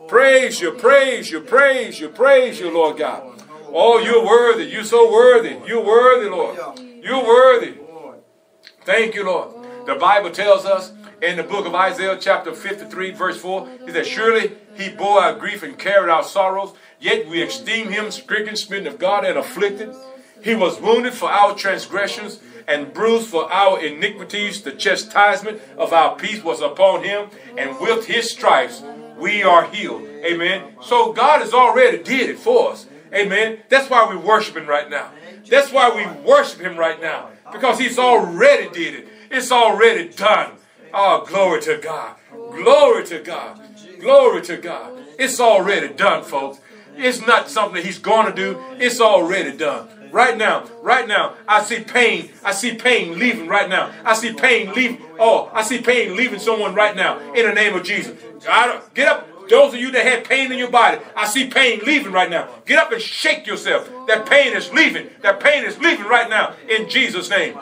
Praise you, praise you, praise you, praise you, Lord God. Oh, you're worthy. You're so worthy. You're worthy, Lord. You're worthy. Thank you, Lord. The Bible tells us in the book of Isaiah, chapter 53, verse 4, he said, Surely he bore our grief and carried our sorrows, yet we esteem him stricken, smitten of God, and afflicted. He was wounded for our transgressions and bruised for our iniquities. The chastisement of our peace was upon him, and with his stripes we are healed. Amen. So God has already did it for us. Amen. That's why we're worshiping right now. That's why we worship him right now. Because he's already did it. It's already done. Oh, glory to God. Glory to God. Glory to God. It's already done, folks. It's not something he's going to do. It's already done. Right now, right now, I see pain. I see pain leaving right now. I see pain leaving. Oh, I see pain leaving someone right now in the name of Jesus. get up. Those of you that had pain in your body, I see pain leaving right now. Get up and shake yourself. That pain is leaving. That pain is leaving right now in Jesus' name.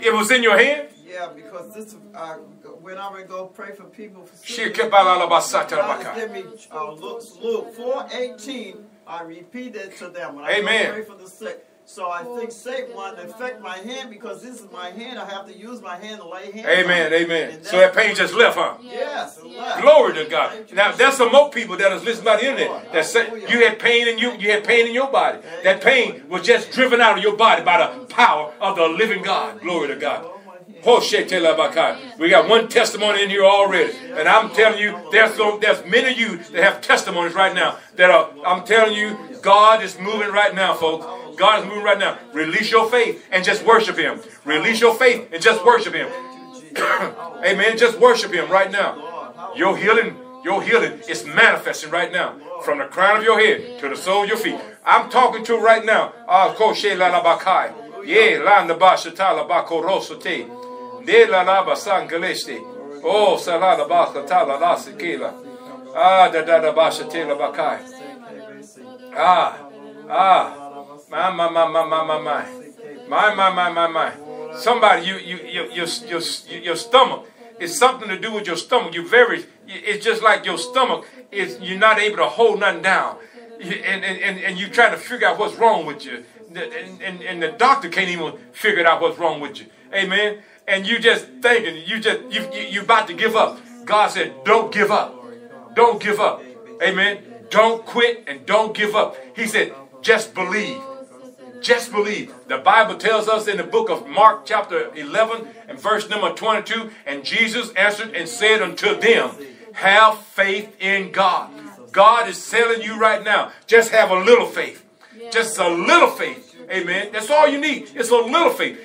It was in your hand? Yeah, because this uh, when I would go pray for people for sick, God give me uh, Luke, Luke 4.18, I repeat it to them. When Amen. I pray for the sick. So I think Satan wanted to affect my hand because this is my hand. I have to use my hand to lay hands Amen, amen. So that pain just left, huh? Yes, left. Glory to God. Now there's some more people that is listening by the internet that say you had pain in you, you had pain in your body. That pain was just driven out of your body by the power of the living God. Glory to God. We got one testimony in here already. And I'm telling you, there's so there's many of you that have testimonies right now that are I'm telling you, God is moving right now, folks. God is moving right now. Release your faith and just worship Him. Release your faith and just worship Him. Amen. Just worship Him right now. Your healing, your healing is manifesting right now. From the crown of your head to the sole of your feet. I'm talking to you right now. Oh. Ah, da da da bashatela bakai. Ah, ah, my, my, my, my, my, my, my. My, my, my, my, my. Somebody, you, you, you, your, your, your stomach. It's something to do with your stomach. You very, it's just like your stomach is, you're not able to hold nothing down. And, and, and, and you're trying to figure out what's wrong with you. And, and, and the doctor can't even figure out what's wrong with you. Amen. And you just thinking, you just, you, you, you about to give up. God said, don't give up. Don't give up. Amen. Don't quit and don't give up. He said, just believe. Just believe. The Bible tells us in the book of Mark, chapter 11, and verse number 22, and Jesus answered and said unto them, Have faith in God. God is telling you right now, just have a little faith. Just a little faith. Amen. That's all you need. It's a little faith.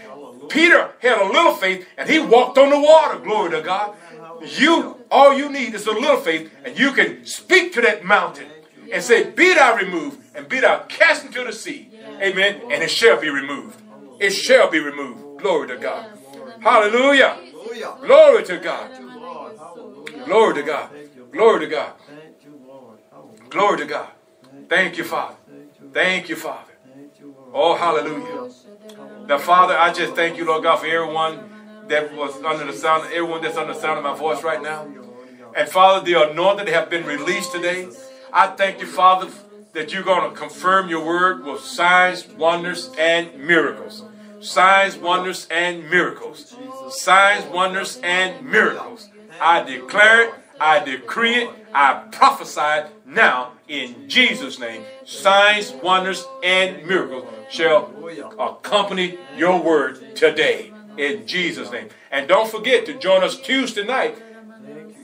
Peter had a little faith and he walked on the water. Glory to God. You, all you need is a little faith, and you can speak to that mountain and say, Be thou removed, and be thou cast into the sea. Amen. And it shall be removed. It shall be removed. Glory to God. Hallelujah. Glory to God. Glory to God. Glory to God. Glory to God. Thank you, Father. Thank you, Father. Oh, hallelujah. Now, Father, I just thank you, Lord God, for everyone that was under the sound, everyone that's under the sound of my voice right now. And Father, the anointed have been released today. I thank you, Father, that you're going to confirm your word with signs, wonders, and miracles. Signs, wonders, and miracles. Signs, wonders, and miracles. I declare it, I decree it, I prophesy it now in Jesus' name. Signs, wonders, and miracles shall accompany your word today in Jesus' name. And don't forget to join us Tuesday night.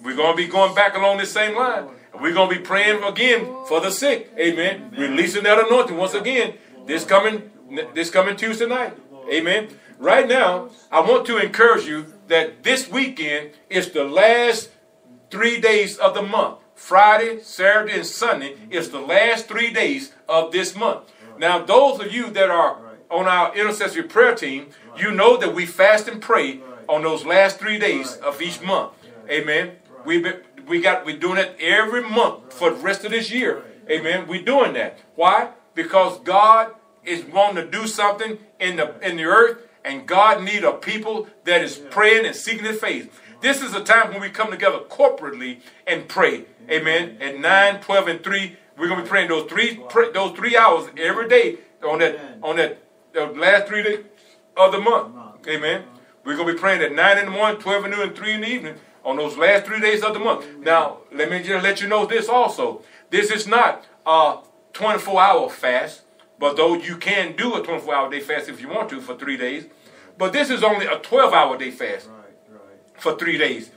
We're going to be going back along this same line. We're going to be praying again for the sick. Amen. Releasing that anointing once again this coming this coming Tuesday night. Amen. Right now, I want to encourage you that this weekend is the last three days of the month. Friday, Saturday, and Sunday is the last three days of this month. Now, those of you that are on our intercessory prayer team, you know that we fast and pray on those last three days of each month. Amen. We've been we got we're doing it every month for the rest of this year. Amen. We're doing that. Why? Because God is wanting to do something in the in the earth, and God need a people that is praying and seeking His face. This is a time when we come together corporately and pray. Amen. At 9, 12, and 3, we're gonna be praying those three those three hours every day on that on that the last three days of the month. Amen. We're gonna be praying at 9 in the morning, 12 in the noon, and 3 in the evening on those last three days of the month. Now, let me just let you know this also. This is not a 24 hour fast, but though you can do a 24 hour day fast if you want to for three days, but this is only a 12 hour day fast for three days.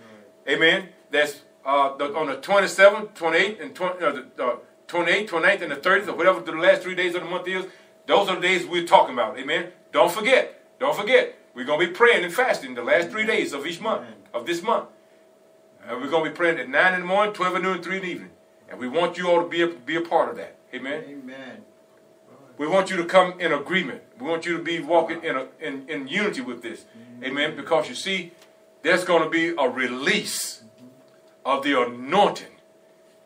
Amen. That's uh, the, on the 27th, 28th, and 20, uh, the, uh, 28th, 29th, and the 30th, or whatever the last three days of the month is. Those are the days we're talking about. Amen. Don't forget. Don't forget. We're going to be praying and fasting the last three days of each month, of this month. And we're going to be praying at 9 in the morning, 12 in the noon, 3 in the evening. And we want you all to be a, be a part of that. Amen. Amen. We want you to come in agreement. We want you to be walking in, a, in, in unity with this. Amen. Because you see, there's going to be a release of the anointing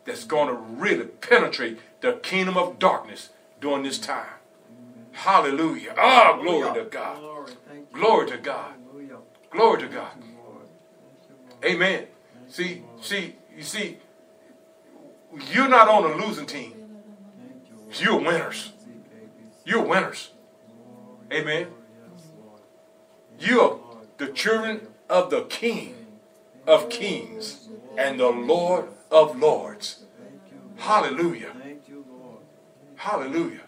that's going to really penetrate the kingdom of darkness during this time. Hallelujah. Ah, oh, glory to God. Glory to God. Glory to God. Amen. See, see, you see, you're not on a losing team. You're winners. You're winners. Amen. You're the children of the King of kings and the Lord of lords. Hallelujah. Hallelujah.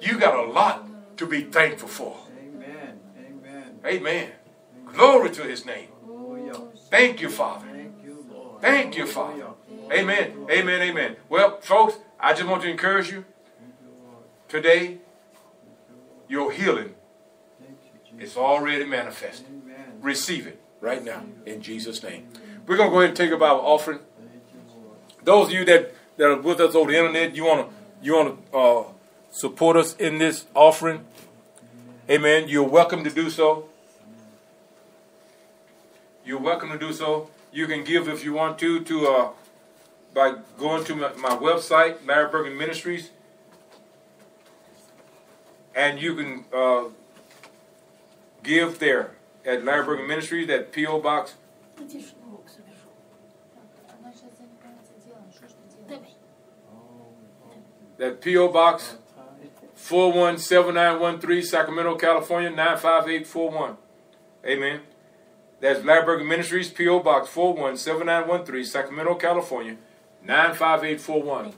You got a lot to be thankful for. Amen. Amen. Amen. Glory to his name. Thank you, Father. Thank you, Father. Amen. Amen. Amen. Well, folks, I just want to encourage you. Today, your healing is already manifested. Receive it right now in Jesus' name. We're going to go ahead and take up our offering. Those of you that, that are with us over the internet, you want to you want to uh, support us in this offering. Amen. You're welcome to do so. You're welcome to do so. You can give if you want to to uh, by going to my, my website, Larry Birgans Ministries, and you can uh, give there at Larry Birgans Ministries at PO Box. That PO Box 417913, Sacramento, California 95841. Amen. That's Larry Birgans Ministries, P.O. Box 417913, Sacramento, California, 95841.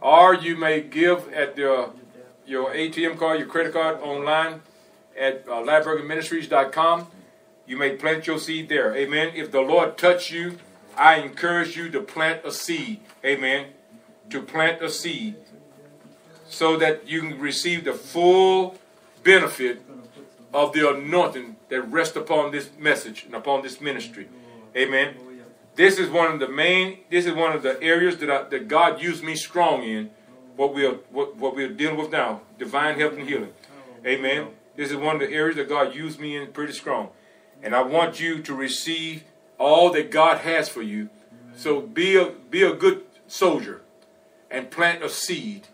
Or you may give at the, your ATM card, your credit card online at uh, LarryBirgansMinistries.com. You may plant your seed there. Amen. If the Lord touch you, I encourage you to plant a seed. Amen. To plant a seed so that you can receive the full benefit of the anointing that rest upon this message and upon this ministry. Amen. This is one of the main. This is one of the areas that I, that God used me strong in. What we are what, what we are dealing with now, divine health and healing. Amen. This is one of the areas that God used me in pretty strong, and I want you to receive all that God has for you. So be a be a good soldier, and plant a seed.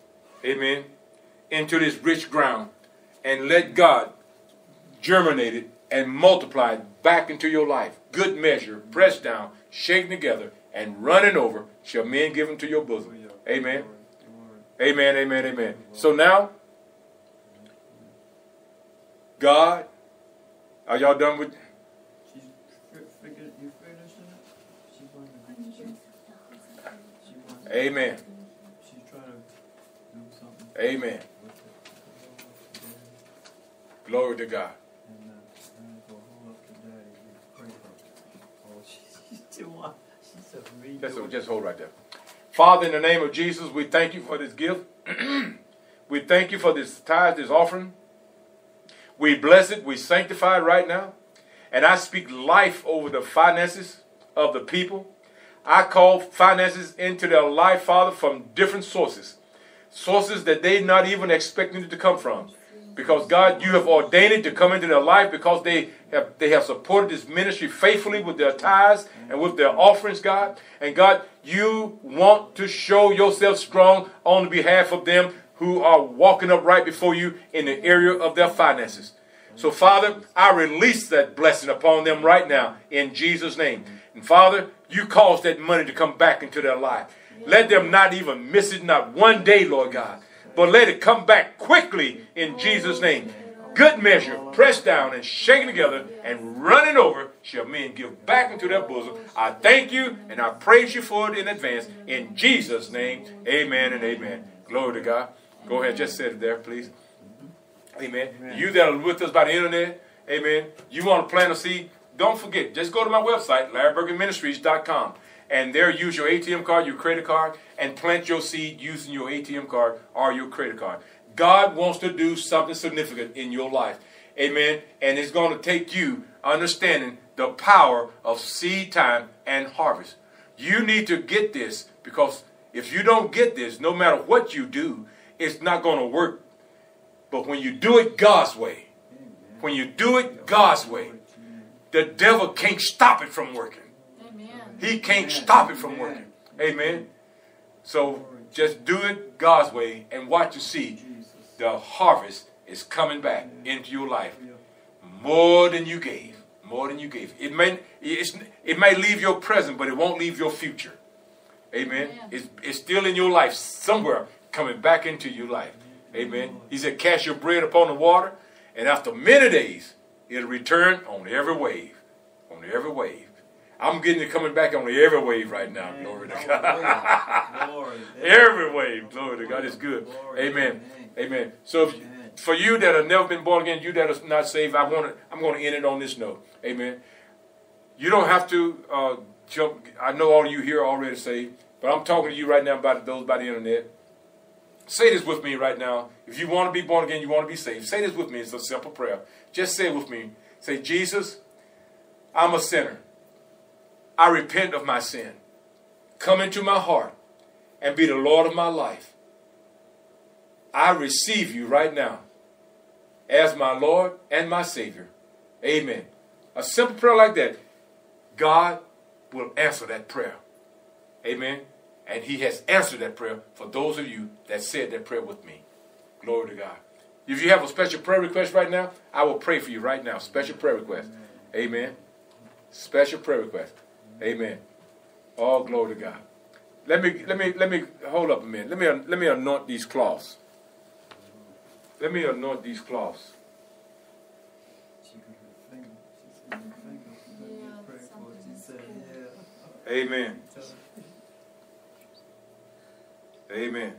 Amen. Into this rich ground, and let God germinate it and multiply it back into your life. Good measure, pressed down, shaken together, and running over, shall men give into your bosom. Amen. Amen, amen, amen. So now, God, are y'all done with? Amen. Fi- figured, you finishing she still want, she said, Just, just hold right there. Father, in the name of Jesus, we thank you for this gift. we thank you for this tithe, this offering. We bless it. We sanctify it right now. And I speak life over the finances of the people. I call finances into their life, Father, from different sources. Sources that they're not even expecting it to come from. Because God, you have ordained it to come into their life because they have they have supported this ministry faithfully with their tithes and with their offerings, God. And God, you want to show yourself strong on behalf of them who are walking up right before you in the area of their finances. So, Father, I release that blessing upon them right now in Jesus' name. And Father, you cause that money to come back into their life. Let them not even miss it, not one day, Lord God. But let it come back quickly in Jesus' name. Good measure, pressed down and shaken together and running over, shall men give back into their bosom. I thank you and I praise you for it in advance. In Jesus' name, amen and amen. Glory to God. Go ahead, just say it there, please. Amen. You that are with us by the internet, amen. You want to plant a seed? Don't forget, just go to my website, LarryBirgansMinistries.com, and there use your ATM card, your credit card, and plant your seed using your ATM card or your credit card. God wants to do something significant in your life. Amen. And it's going to take you understanding the power of seed time and harvest. You need to get this because if you don't get this, no matter what you do, it's not going to work. But when you do it God's way, when you do it God's way, the devil can't stop it from working. He can't stop it from working. Amen. So just do it God's way and watch you see the harvest is coming back into your life more than you gave. More than you gave. It may it may leave your present, but it won't leave your future. Amen. Amen. It's, it's still in your life somewhere, coming back into your life. Amen. He said, "Cast your bread upon the water, and after many days, it'll return on every wave, on every wave." I'm getting it coming back on every wave right now. Glory to God. Glory. Every wave. Glory to God. It's good. Amen. Amen. So if, for you that have never been born again, you that are not saved, I want to. I'm going to end it on this note. Amen. You don't have to uh, jump. I know all of you here are already saved, but I'm talking to you right now about those by the internet. Say this with me right now. If you want to be born again, you want to be saved. Say this with me. It's a simple prayer. Just say it with me. Say, Jesus, I'm a sinner. I repent of my sin. Come into my heart and be the Lord of my life. I receive you right now as my Lord and my Savior. Amen. A simple prayer like that, God will answer that prayer. Amen. And he has answered that prayer for those of you that said that prayer with me. Glory to God. If you have a special prayer request right now, I will pray for you right now. Special prayer request. Amen. Special prayer request. Amen. All glory to God. Let me let me let me hold up a minute. Let me let me anoint these cloths. Let me anoint these cloths. Amen. Amen.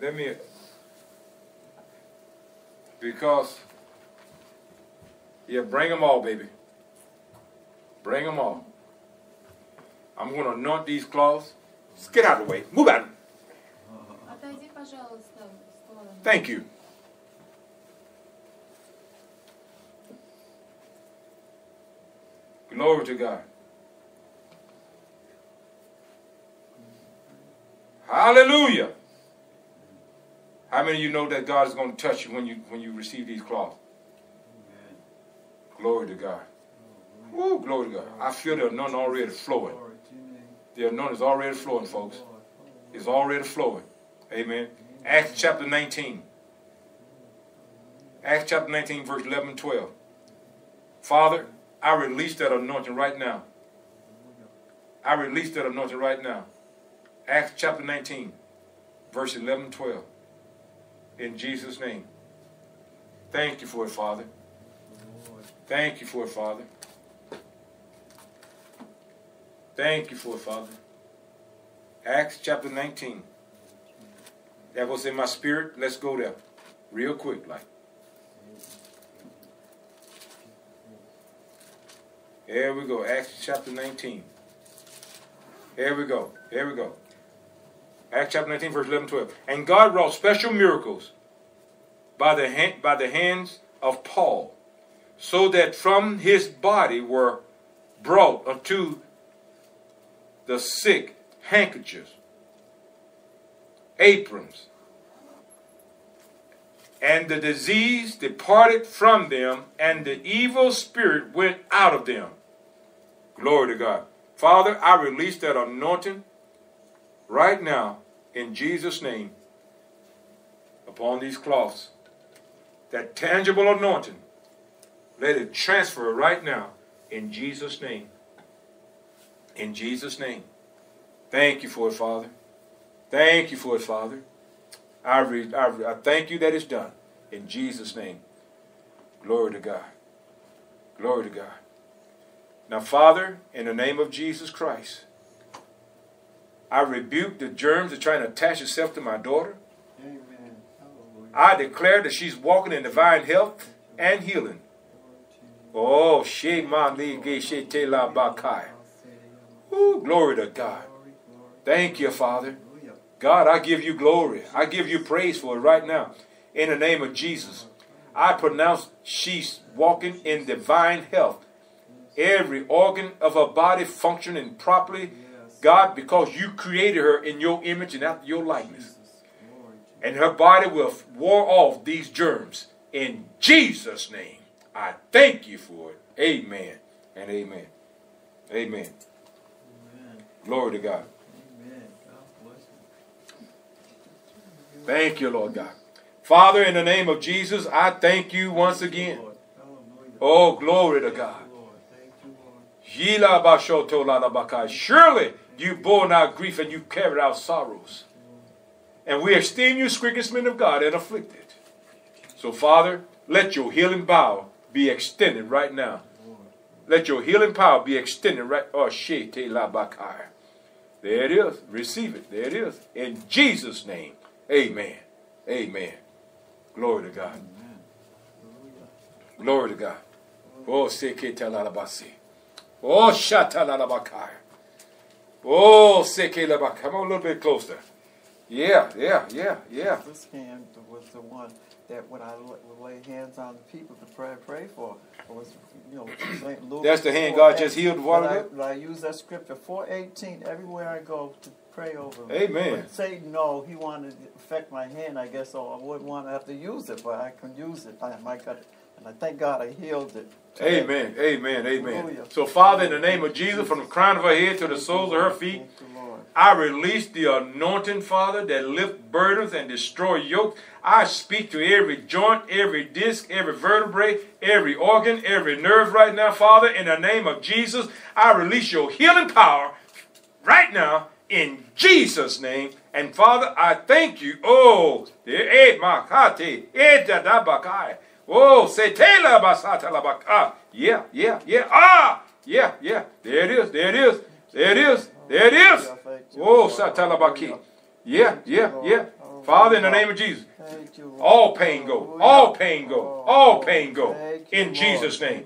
Let me because yeah, bring them all, baby. Bring them all. I'm going to anoint these cloths. Just get out of the way. Move out. Thank you. Glory to God. Hallelujah. How many of you know that God is going to touch you when you when you receive these cloths? Glory to God. Ooh, glory to God. I feel the anointing already flowing. The anointing is already flowing, folks. It's already flowing. Amen. Acts chapter 19. Acts chapter 19, verse 11 and 12. Father, I release that anointing right now. I release that anointing right now. Acts chapter 19, verse 11 and 12. In Jesus' name. Thank you for it, Father. Thank you for it, Father. Thank you for it, Father. Acts chapter 19. That was in my spirit. Let's go there. Real quick, like. Here we go. Acts chapter 19. Here we go. Here we go. Acts chapter 19, verse 11 12. And God wrought special miracles by the, hand, by the hands of Paul, so that from his body were brought unto the sick handkerchiefs, aprons, and the disease departed from them, and the evil spirit went out of them. Glory to God. Father, I release that anointing right now in Jesus' name upon these cloths. That tangible anointing, let it transfer right now in Jesus' name. In Jesus' name. Thank you for it, Father. Thank you for it, Father. I, re- I, re- I thank you that it's done. In Jesus' name. Glory to God. Glory to God. Now, Father, in the name of Jesus Christ, I rebuke the germs that are trying to attach itself to my daughter. Amen. I declare that she's walking in divine health and healing. Glory to you. Oh, Shema Li Ge She Te La Bakai. I'll say to you, Ooh, glory to God. Thank you, Father. God, I give you glory. I give you praise for it right now. In the name of Jesus, I pronounce she's walking in divine health. Every organ of her body functioning properly. God, because you created her in your image and after your likeness. And her body will war off these germs. In Jesus' name, I thank you for it. Amen and amen. Amen. Glory to God. Thank you, Lord God. Father, in the name of Jesus, I thank you once again. Oh, glory to God. Surely you bore our grief and you carried our sorrows. And we esteem you, scriggest men of God, and afflicted. So, Father, let your healing power be extended right now. Let your healing power be extended right. Oh, shete la. There it is. Receive it. There it is. In Jesus' name. Amen. Amen. Glory to God. Glory to God. Oh, seke talalabasi. Oh, shatalalabakai. Oh, seke labakai. Come on a little bit closer. Yeah, yeah, yeah, yeah. This hand was the one that when I lay hands on the people to pray, pray for, it was, you know, St. Luke. That's the hand 4:18. God just healed the water But I, I use that scripture, 418, everywhere I go to pray over. Amen. But Satan, no, he wanted to affect my hand, I guess, so I wouldn't want to have to use it, but I can use it. I might got And I thank God I healed it. Amen. Amen. Amen. Hallelujah. So, Father, in the name of Jesus, from the crown of her head to the soles of her feet, Thank you, Lord. I release the anointing, Father, that lift burdens and destroy yokes. I speak to every joint, every disc, every vertebrae, every organ, every nerve right now, Father. In the name of Jesus, I release your healing power right now in Jesus' name. And Father, I thank you. Oh, oh, setela basata labaka. Yeah, yeah, yeah. Ah, yeah, yeah. There it is. There it is. There it is. There it is. Oh, satalabaki. Yeah, yeah, yeah. Father, in the name of Jesus, all pain go. All pain go. All pain go. In Jesus' name.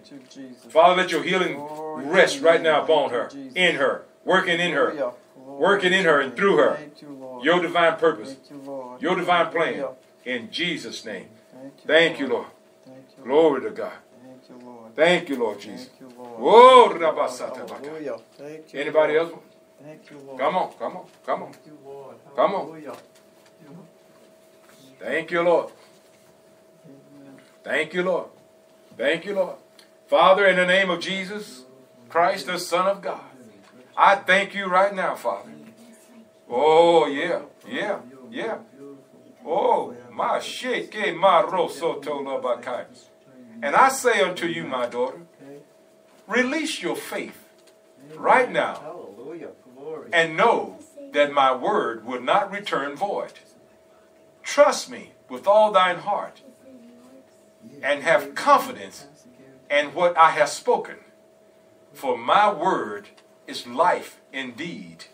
Father, let your healing rest right now upon her, in her, working in her, working in her and through her. Your divine purpose, your divine plan. In Jesus' name. Thank you, Lord. Glory to God. Thank you, Lord. Thank you, Lord Jesus. Thank you, Lord. Oh, Whoa, Thank you, Lord. Rabasata Baka. Hallelujah. Thank you, Anybody Lord. else? Thank you, Lord. Come on, come on, come on. Thank you, Lord. Come on. Thank you, Lord. Thank you, Lord. Thank you, Lord. Father, in the name of Jesus Christ, the Son of God, I thank you right now, Father. Oh, yeah, yeah, yeah. Oh, my shake, my rosoto labakai. And I say unto you, my daughter, release your faith Right now. And know that my word will not return void. Trust me with all thine heart and have confidence in what I have spoken. For my word is life indeed.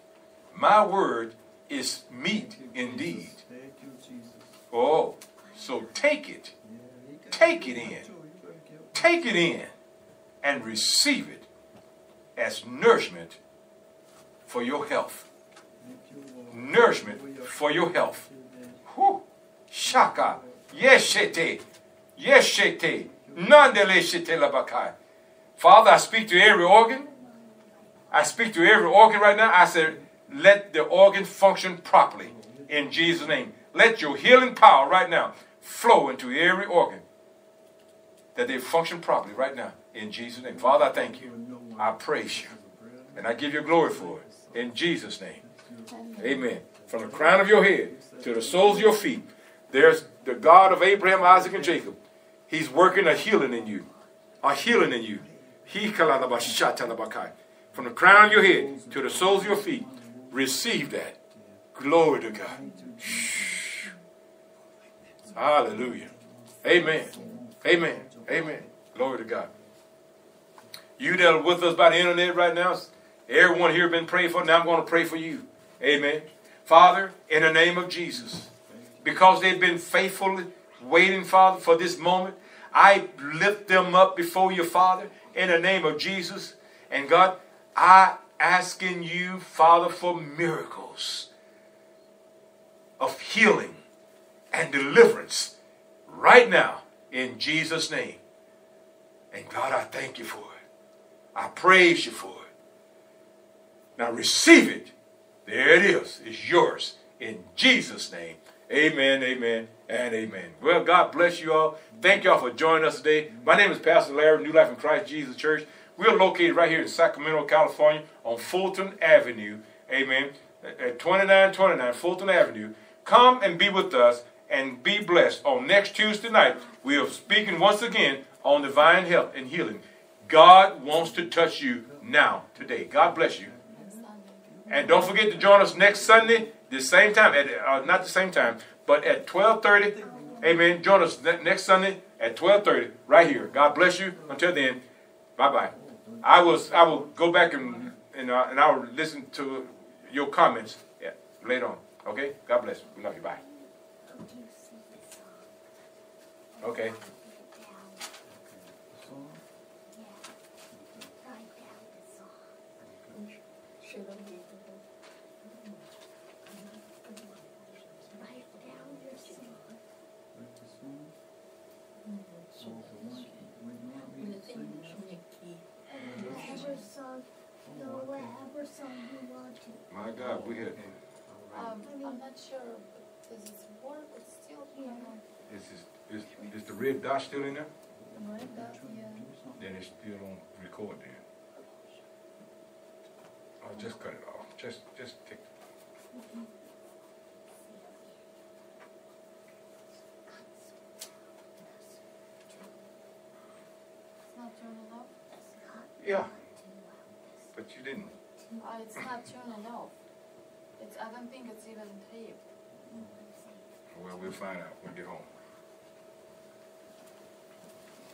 My word is meat indeed. Oh, so take it, Take it in. take it in, and receive it as nourishment for your health. Nourishment for your health. Whew. Shaka. Yeshete. Yeshete. Nandele shete labakai. Father, I speak to every organ. I speak to every organ right now. I said, let the organ function properly in Jesus' name. Let your healing power right now flow into every organ that they function properly right now in Jesus' name. Father, I thank you. I praise you. And I give you glory for it in Jesus' name. Amen. From the crown of your head to the soles of your feet, there's the God of Abraham, Isaac, and Jacob. He's working a healing in you. A healing in you. He. From the crown of your head to the soles of your feet, receive that. Glory to God. Hallelujah. Amen. Amen. Amen. Glory to God. You that are with us by the internet right now, everyone here been prayed for. Now I'm going to pray for you. Amen. Father, in the name of Jesus, because they've been faithfully waiting, Father, for this moment, I lift them up before you, Father, in the name of Jesus. And God, I asking you, Father, for miracles of healing and deliverance right now in Jesus' name. And God, I thank you for it. I praise you for it. Now receive it. There it is. It's yours. In Jesus' name. Amen, amen, and amen. Well, God bless you all. Thank y'all for joining us today. My name is Pastor Larry, New Life in Christ Jesus Church. We're located right here in Sacramento, California on Fulton Avenue. Amen. At 2929 Fulton Avenue. Come and be with us and be blessed. On next Tuesday night, we are speaking once again on divine health and healing. God wants to touch you now, today. God bless you. And don't forget to join us next Sunday, the same time, at uh, not the same time, but at 12:30. Amen. Join us ne- next Sunday at 12:30 right here. God bless you. Until then, bye bye. I will I will go back and and, uh, and I will listen to your comments later on. Okay. God bless. We love you. Bye. Okay. Whatever song, no, whatever song you want to. My God, we had. Um, I'm not sure, does it work? It's still, Yeah. Is, is, is, is the red dot still in there? The red dot, yeah. Then it's still on record then. I'll just cut it off. Just, just take. Okay. Yeah. But you didn't. Oh, it's not turning off. It's, I don't think it's even taped. Well, we'll find out when we get home.